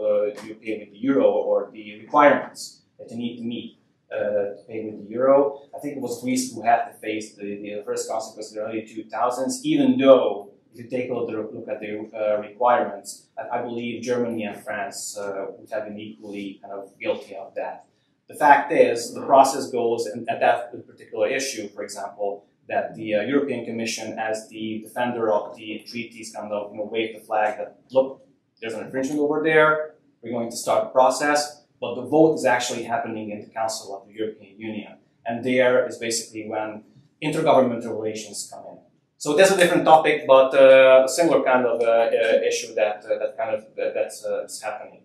you pay with the euro or the requirements that you need to meet uh, to pay with the euro. I think it was Greece who had to face the, the first consequences in the early 2000s, even though if you take a look at the uh, requirements, I, I, believe Germany and France uh, would have been equally kind of guilty of that. The fact is, the process goes, and at that particular issue, for example, that the uh, European Commission, as the defender of the treaties, kind of you know, waved the flag that, look, there's an infringement over there, we're going to start the process but the vote is actually happening in the Council of the European Union. And there is basically when intergovernmental relations come in. So that's a different topic, but uh, a similar kind of uh, uh, issue that uh, that kind of that's uh, happening.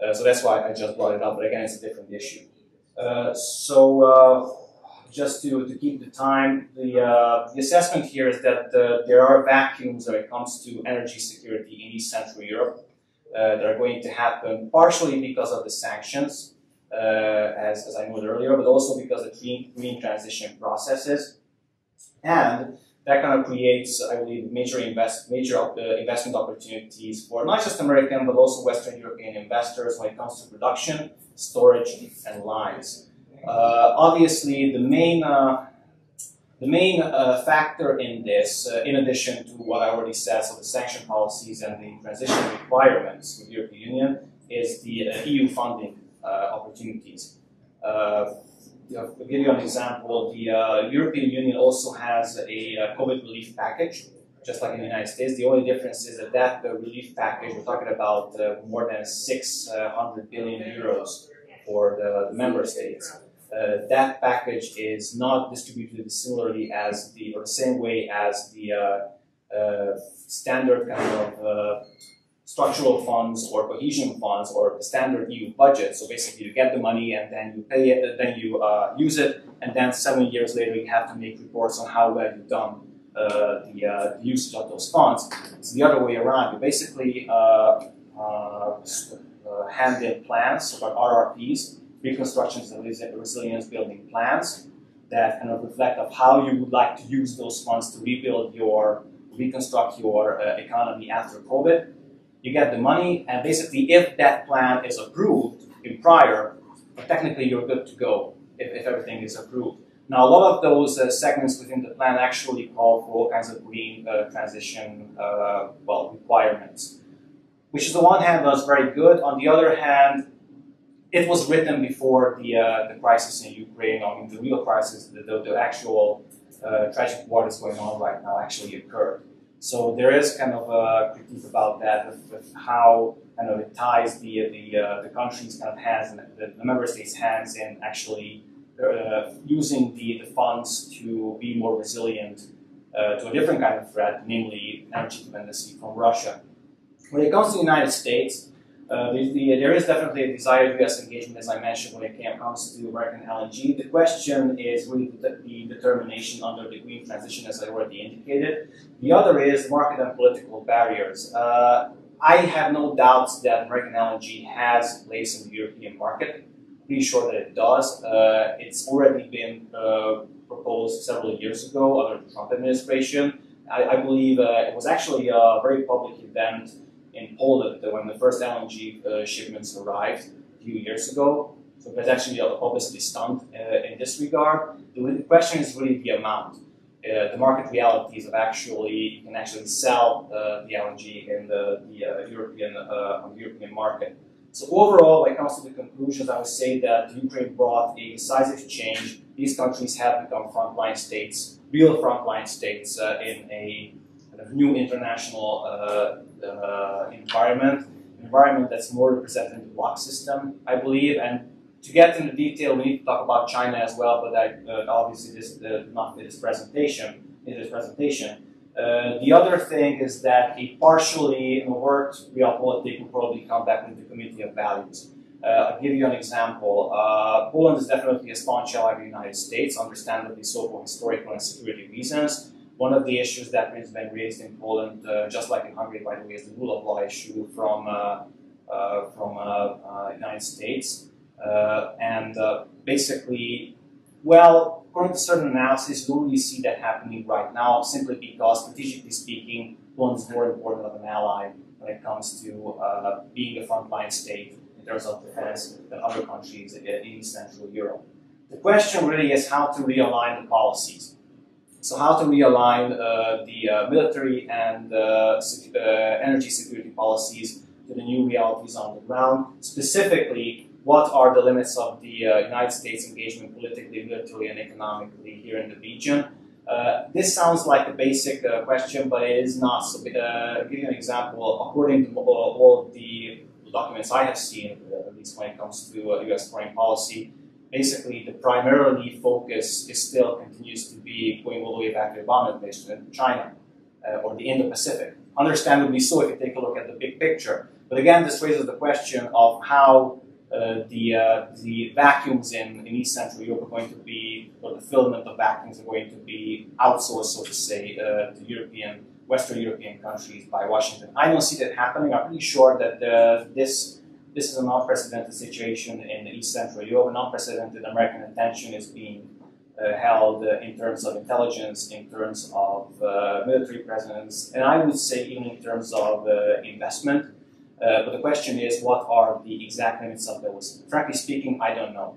Uh, so that's why I just brought it up. But again, it's a different issue. so just to, to keep the time, the, the assessment here is that there are vacuums when it comes to energy security in East Central Europe uh, that are going to happen partially because of the sanctions, uh, as, as I noted earlier, but also because of green, green transition processes. And that kind of creates, I believe, major invest major uh, investment opportunities for not just American but also Western European investors when it comes to production, storage, and lines. Uh, obviously, the main uh, the main uh, factor in this, uh, in addition to what I already said, so the sanction policies and the transition requirements with the European Union, is the uh, EU funding uh, opportunities. Uh, to give you an example, the uh, European Union also has a COVID relief package, just like in the United States. The only difference is that that relief package, we're talking about more than 600 billion euros for the, the member states uh, that package is not distributed similarly as the or the same way as the uh, uh, standard kind of uh, structural funds or cohesion funds or the standard EU budget. So basically, you get the money and then you pay it, and then you uh, use it, and then seven years later you have to make reports on how well you've done uh, the, the, usage of those funds. It's the other way around. You basically hand in plans, so RRPs, reconstructions and resilience building plans that kind of reflect of how you would like to use those funds to rebuild your, reconstruct your uh, economy after COVID. You get the money, and basically, if that plan is approved in prior, technically you're good to go if, if everything is approved. Now, a lot of those uh, segments within the plan actually call for all kinds of green uh, transition, uh, well, requirements, which, is, on the one hand, was very good. On the other hand, it was written before the uh, the crisis in Ukraine. I mean, the real crisis, the, the, the actual uh, tragic war that's going on right now actually occurred. So there is kind of a critique about that, of, of how kind of it ties the the uh, the country's kind of hands and the, the member states' hands in actually uh, using the, the funds to be more resilient uh, to a different kind of threat, namely energy dependency from Russia. When it comes to the United States, uh, the, the, there is definitely a desired U.S. engagement, as I mentioned, when it comes to American LNG. The question is really the, the, determination under the green transition, as I already indicated. The other is market and political barriers. Uh, I have no doubts that American LNG has a place in the European market. Pretty sure that it does. Uh, it's already been uh, proposed several years ago under the Trump administration. I, I believe uh, it was actually a very public event in Poland when the first LNG uh, shipments arrived a few years ago. So there's actually publicity stunt uh, in this regard. The question is really the amount. Uh, the market realities of actually you can actually sell uh, the LNG in the, the uh, European uh, on the European market. So overall, when it comes to the conclusions, I would say that Ukraine brought a decisive change. These countries have become frontline states, real frontline states in a new international uh, uh, environment, environment that's more represented in the block system, I believe. And to get into detail, we need to talk about China as well, but I, uh, obviously this not in this presentation. In this presentation, uh, the other thing is that a partially overt realpolitik will probably come back into the community of values. Uh, I'll give you an example. Uh, Poland is definitely a staunch ally of the United States, understandably so for historical and security reasons. One of the issues that has been raised in Poland, uh, just like in Hungary, by the way, is the rule of law issue from uh, uh, from uh, United States, and basically, well, according to certain analysis, we don't really see that happening right now, simply because, strategically speaking, Poland is more important of an ally when it comes to being a frontline state in terms of defense than other countries in Central Europe. The question really is how to realign the policies. So how to realign uh, the uh, military and uh, uh energy security policies to the new realities on the ground. Specifically, what are the limits of the uh, United States engagement politically, militarily, and economically here in the region? Uh, this sounds like a basic question, but it is not. So, give you an example. According to all the documents I have seen, uh, at least when it comes to uh, U.S. foreign policy, basically the primarily focus is still continues to be going all the way back to Obama administration in China uh, or the Indo-Pacific. Understandably so if you take a look at the big picture. But again, this raises the question of how uh, the uh, the vacuums in, in East Central Europe are going to be, or the filament of vacuums are going to be outsourced, so to say, uh, to European Western European countries by Washington. I don't see that happening. I'm pretty sure that uh, this this is an unprecedented situation in East Central Europe. An unprecedented American attention is being uh, held uh, in terms of intelligence, in terms of uh, military presence, and I would say even in terms of uh, investment. Uh, but the question is, what are the exact limits of those? Frankly speaking, I don't know.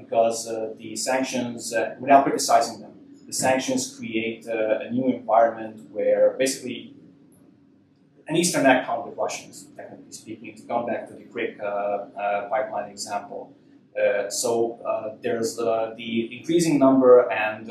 because the sanctions, without criticizing them, the sanctions create a new environment where basically an Eastern account with Russians, technically speaking, to come back to the Krk uh, uh, pipeline example. Uh, so there's the increasing number and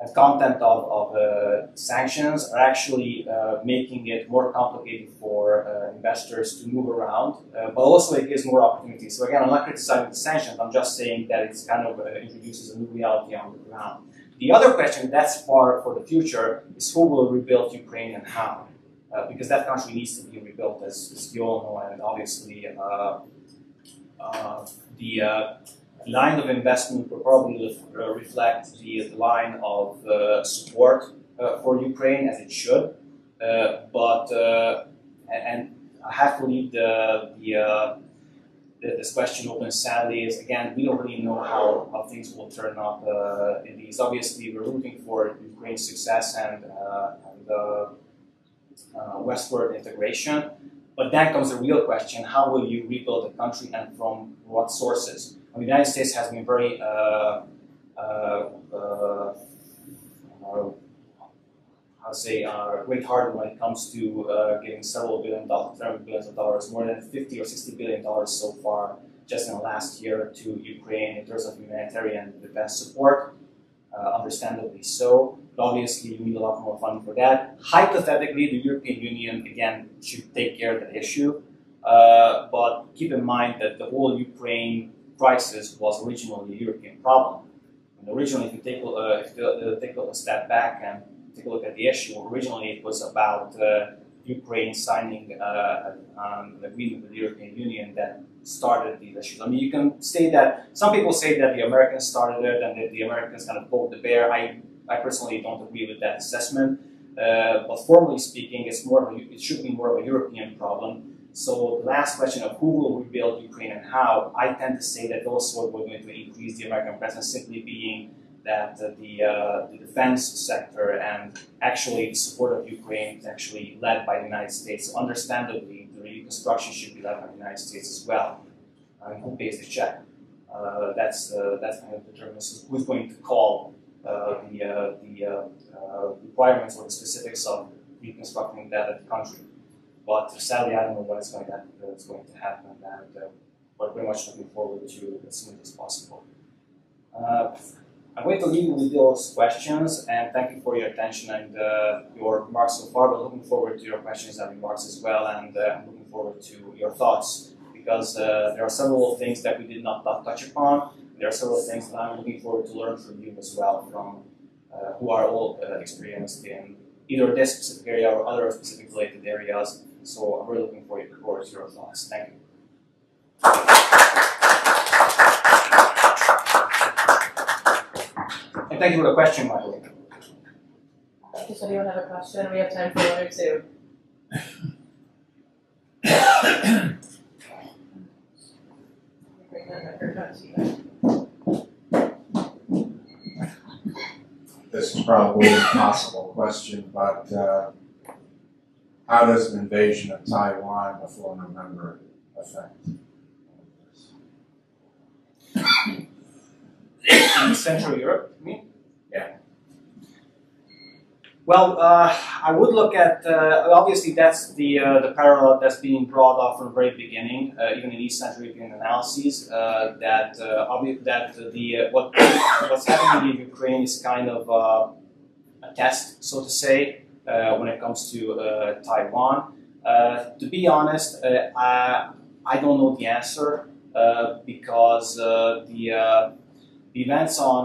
and content of, of uh, sanctions are actually uh, making it more complicated for uh, investors to move around, but also it gives more opportunities. So again, I'm not criticizing the sanctions, I'm just saying that it's kind of introduces a new reality on the ground. The other question that's far for the future is who will rebuild Ukraine and how? Uh, because that country needs to be rebuilt, as, as you all know, and obviously the line of investment will probably uh, reflect the line of uh, support uh, for Ukraine as it should. but and I have to leave the, the this question open sadly is again we don't really know how, how things will turn up uh, in these obviously we're rooting for Ukraine's success and, uh, and uh, westward integration but then comes the real question how will you rebuild the country and from what sources the United States has been very uh, uh, uh, to say, uh, great hearted when it comes to uh, giving several billion dollars, billions of dollars, more than 50 or 60 billion dollars so far just in the last year to Ukraine in terms of humanitarian defense support. Uh, understandably so, obviously you need a lot more funding for that. Hypothetically, the European Union again should take care of that issue, but keep in mind that the whole Ukraine crisis was originally a European problem. And originally, if you take, uh, if you uh, take a step back and take a look at the issue, originally it was about uh, Ukraine signing uh, an agreement with the European Union that started these issues. I mean, you can say that some people say that the Americans started it and that the Americans kind of pulled the bear. I, I personally don't agree with that assessment. Uh, but formally speaking, it's more a, it should be more of a European problem. So the last question of who will rebuild Ukraine and how, I tend to say that also we're going to increase the American presence simply being that uh, the, uh, the defense sector and actually the support of Ukraine is actually led by the United States. So understandably, the reconstruction should be led by the United States as well. Who pays the check? Uh, that's uh, that's kind of determines who's going to call uh, the uh, the requirements or the specifics of reconstructing that country. But sadly, I don't know what is going to happen, what's going to happen, and uh, we're very much looking forward to as soon as possible. Uh, I'm going to leave with those questions, and thank you for your attention and uh, your remarks so far. But looking forward to your questions and remarks as well, and uh, looking forward to your thoughts because uh, there are several things that we did not touch upon. There are several things that I'm looking forward to learn from you as well, from uh, who are all experienced in either this specific area or other specific related areas. So I'm really looking forward to your thoughts. Thank you. And thank you for the question, Michael. the way. Does anyone have a question? We have time for one or two. <coughs> Bring that microphone to you. This is probably an impossible question, but uh, how does an invasion of Taiwan before November affect? in <coughs> Central Europe, you mean? Well, uh, I would look at uh, obviously that's the uh, the parallel that's being brought up from the very beginning, uh, even in East Central European analyses, uh, that uh, that the what <coughs> what's happening in Ukraine is kind of a test, so to say, when it comes to Taiwan. To be honest, I, I don't know the answer because the the events on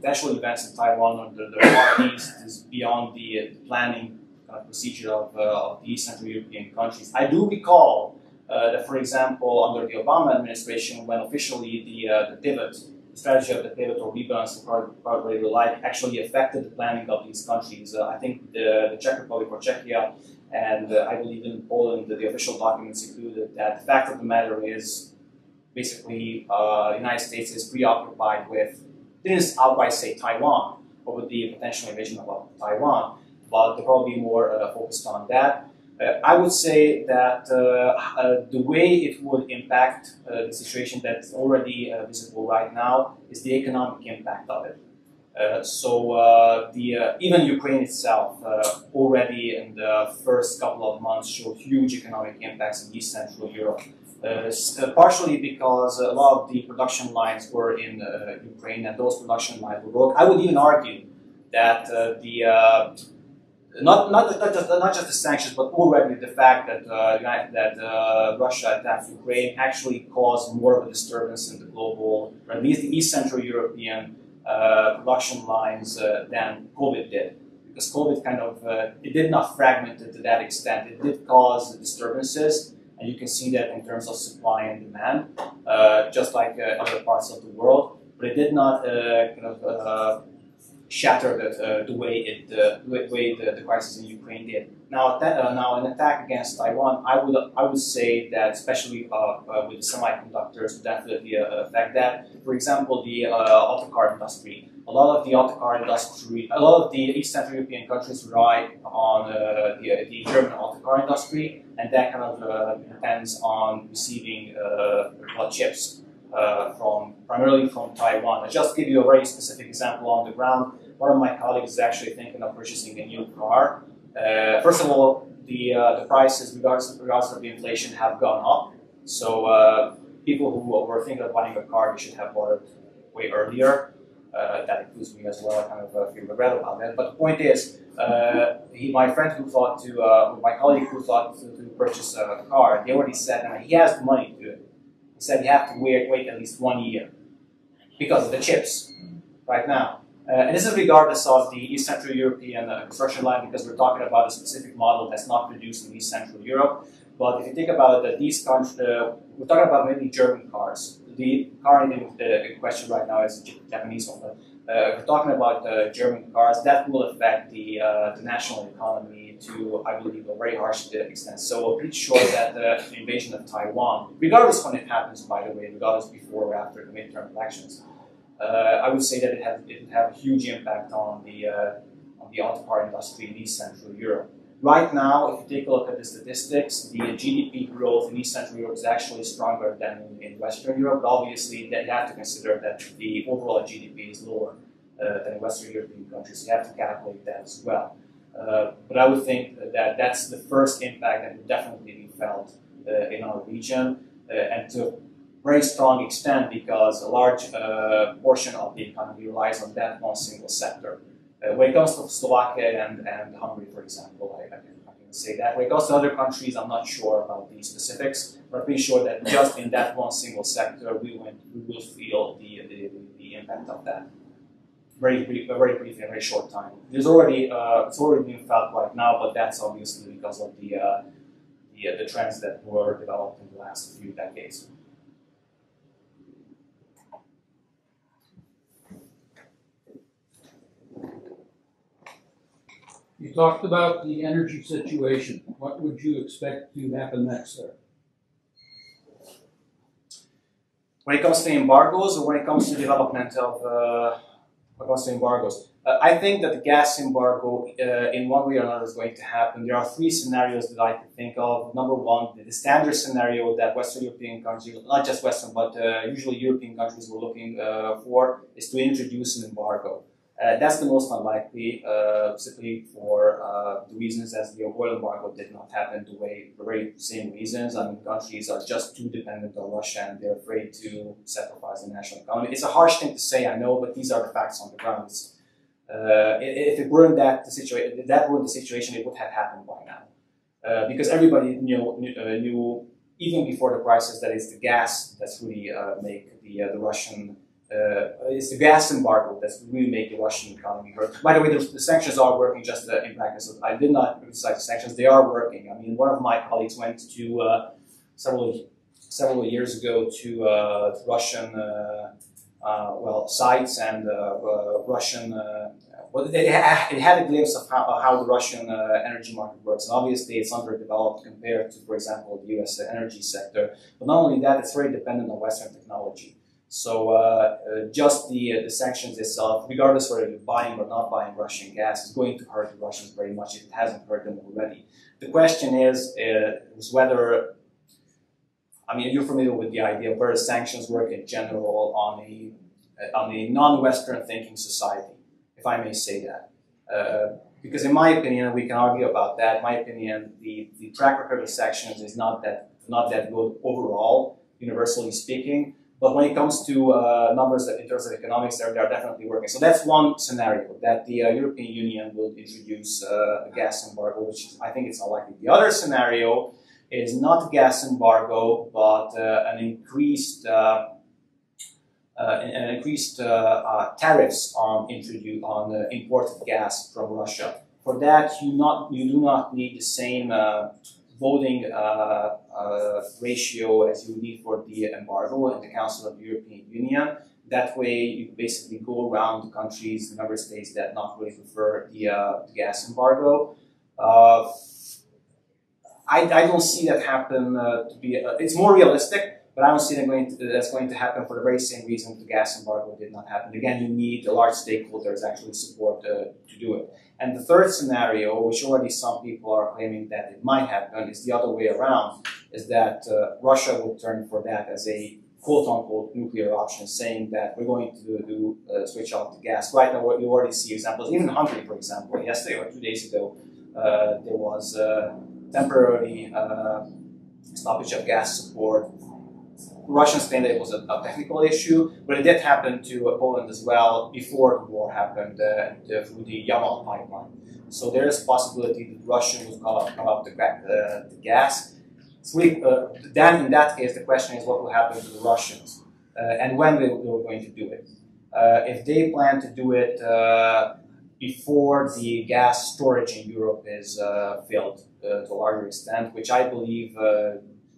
potential events in Taiwan or the, the Far East is beyond the uh, planning procedure of, uh, of the Central European countries. I do recall uh, that, for example, under the Obama administration, when officially the, the pivot, the strategy of the pivot or rebalance, probably the like, actually affected the planning of these countries. Uh, I think the, the Czech Republic or Czechia and uh, I believe in Poland, the official documents included that the fact of the matter is basically uh, the United States is preoccupied with, didn't outright say Taiwan, but with the potential invasion of Taiwan, but they're probably more uh, focused on that. Uh, I would say that uh, uh, the way it would impact uh, the situation that's already visible right now is the economic impact of it. Uh, so uh, the uh, even Ukraine itself already in the first couple of months showed huge economic impacts in East Central Europe. Uh, uh, partially because a lot of the production lines were in uh, Ukraine, and those production lines were broke. I would even argue that the not not not just not just the sanctions, but already the fact that uh, that uh, Russia attacked Ukraine actually caused more of a disturbance in the global, or at least the East Central European uh, production lines than COVID did. Because COVID kind of it did not fragment it to that extent. It did cause disturbances, and you can see that in terms of supply and demand, uh, just like uh, other parts of the world. But it did not uh, kind of uh, shatter the, uh, the way it the way the, the crisis in Ukraine did. Now, that, now an attack against Taiwan, I would I would say that especially with the semiconductors definitely affect that. For example, the auto car industry. A lot of the auto car industry, a lot of the East Central European countries rely on uh, the, the German auto car industry, and that kind of uh, depends on receiving uh, chips uh, from primarily from Taiwan. I'll just give you a very specific example on the ground. One of my colleagues is actually thinking of purchasing a new car. Uh, first of all, the the prices, regardless regardless of the inflation, have gone up. So people who were thinking of buying a car, should have bought it way earlier. Uh, that includes me as well. I kind of uh, feel regret about that. But the point is, uh, he, my friend who thought to, uh, my colleague who thought to, to purchase a car, they already said, I he has the money to do it. He said you have to wait, wait at least one year because of the chips right now. Uh, and this is regardless of the East Central European uh, construction line because we're talking about a specific model that's not produced in East Central Europe. But if you think about it, these countries, uh, we're talking about mainly German cars. The car in question right now is Japanese but uh, we're talking about uh, German cars, that will affect the, uh, the national economy to, I believe, a very harsh extent. So we're sure that the invasion of Taiwan, regardless when it happens, by the way, regardless before or after the midterm elections, uh, I would say that it has it would have a huge impact on the uh, on the auto car industry in East Central Europe. Right now, if you take a look at the statistics, the GDP growth in East Central Europe is actually stronger than in, Western Europe. But obviously, you have to consider that the overall GDP is lower uh, than Western European countries. You have to calculate that as well. Uh, but I would think that that's the first impact that would definitely be felt uh, in our region, uh, and to a very strong extent because a large uh, portion of the economy relies on that one single sector. Uh, when it comes to Slovakia and, and Hungary, for example, I, I, can, I can say that. When it comes to other countries, I'm not sure about the specifics, but pretty sure that just in that one single sector, we, went, we will feel the, the, the impact of that very brief, very brief very short time. There's already uh, it's already being felt right now, but that's obviously because of the uh, the, the trends that were developed in the last few decades. You talked about the energy situation. What would you expect to happen next there? When it comes to embargoes or when it comes to development of uh, when it comes to embargoes, uh, I think that the gas embargo, uh, in one way or another, is going to happen. There are three scenarios that I can think of. Number one, the standard scenario that Western European countries, not just Western, but uh, usually European countries were looking uh, for, is to introduce an embargo. Uh, that's the most unlikely, uh, simply for uh, the reasons as the oil embargo did not happen the way, the very same reasons. I mean, countries are just too dependent on Russia and they're afraid to sacrifice the national economy. It's a harsh thing to say, I know, but these are the facts on the ground. Uh, if it weren't that the situation, that weren't the situation, it would have happened by now. Uh, because everybody knew, knew, uh, knew, even before the crisis, that it's the gas that's really make the, the Russian uh, it's the gas embargo that's really make the Russian economy hurt. By the way, the, the sanctions are working just uh, in practice. I did not criticize the sanctions; they are working. I mean, one of my colleagues went to uh, several several years ago to, uh, Russian uh, uh, well sites and Russian. well, it, it had a glimpse of how, how the Russian energy market works. And obviously, it's underdeveloped compared to, for example, the U.S. energy sector. But not only that, it's very dependent on Western technology. So uh, uh, just the, uh, the sanctions itself, regardless whether you're buying or not buying Russian gas, is going to hurt the Russians very much if it hasn't hurt them already. The question is, is whether, I mean, you're familiar with the idea of where sanctions work in general on a, on a non-Western thinking society, if I may say that. Uh, because in my opinion, we can argue about that. In my opinion, the, the track record of sanctions is not that not that good overall, universally speaking. But when it comes to uh, numbers in terms of economics, they're, they're definitely working. So that's one scenario that the uh, European Union will introduce uh, a gas embargo, which I think it's unlikely. The other scenario is not a gas embargo, but uh, an increased uh, uh, an increased tariffs on introduce on imported gas from Russia. For that, you not you do not need the same voting uh, uh, ratio as you need for the embargo in the Council of the European Union. That way, you basically go around the countries, the member states that not really prefer the, uh, the gas embargo. I, I, don't see that happen to be. It's more realistic, but I don't see that going to, that's going to happen for the very same reason the gas embargo did not happen. Again, you need a large stakeholders actually support to do it. And the third scenario, which already some people are claiming that it might happen, is the other way around, is that uh, Russia will turn for that as a quote-unquote nuclear option, saying that we're going to do uh, switch off the gas. Right now, you already see examples, even Hungary, for example, yesterday or two days ago, uh, there was a temporary uh, stoppage of gas support Russians claim that it was a, a, technical issue, but it did happen to Poland as well before the war happened uh, through the Yamal pipeline. So there is possibility that Russia would come up, up the, uh, the gas. Uh, then, in that case, the question is what will happen to the Russians uh, and when they, they, were going to do it. Uh, if they plan to do it uh, before the gas storage in Europe is filled to a larger extent, which I believe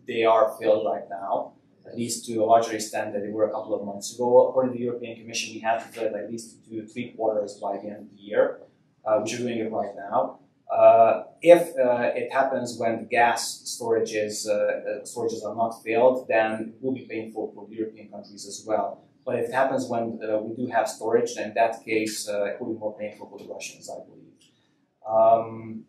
they are filled right now, at least to a larger extent than they were a couple of months ago. According to the European Commission, we have to it at least to three quarters by the end of the year, uh, which are doing it right now. Uh, if uh, it happens when the gas storages, uh, uh, storages are not filled, then it will be painful for European countries as well. But if it happens when uh, we do have storage, then in that case, it will be more painful for the Russians, I believe. Um,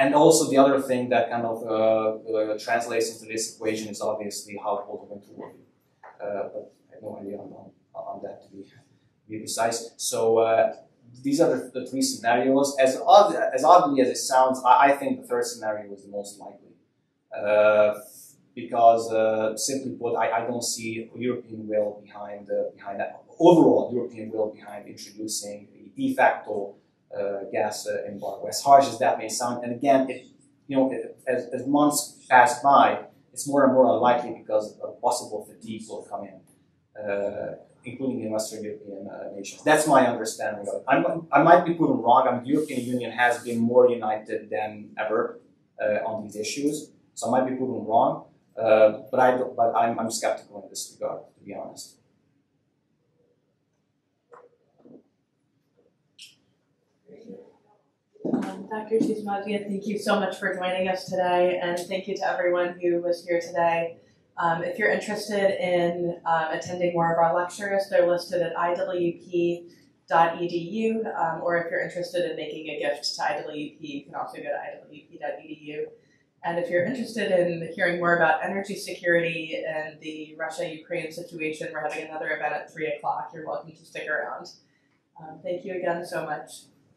and also the other thing that kind of uh, uh, translates into this equation is obviously how the winter will be. Uh, but I have no idea on, on that to be, be precise. So uh, these are the, the, three scenarios. As odd, as oddly as it sounds, I, I, think the third scenario is the most likely. Uh, because uh, simply put, I, I, don't see European will behind behind that overall European will behind introducing de facto gas embargo, as harsh as that may sound. And again, you know, as, as months pass by, it's more and more unlikely because a possible fatigue will come in, uh, including in Western European uh, nations. That's my understanding of it. I'm, i might be proven wrong. I mean, the European Union has been more united than ever uh, on these issues. So I might be proven wrong, uh, but I but I'm, I'm skeptical in this regard, to be honest. Um, Dr. Csizmazia, thank you so much for joining us today, and thank you to everyone who was here today. Um, if you're interested in um, attending more of our lectures, they're listed at iwp.edu, um, or if you're interested in making a gift to IWP, you can also go to iwp.edu. And if you're interested in hearing more about energy security and the Russia-Ukraine situation, we're having another event at 3 o'clock. You're welcome to stick around. Um, thank you again so much.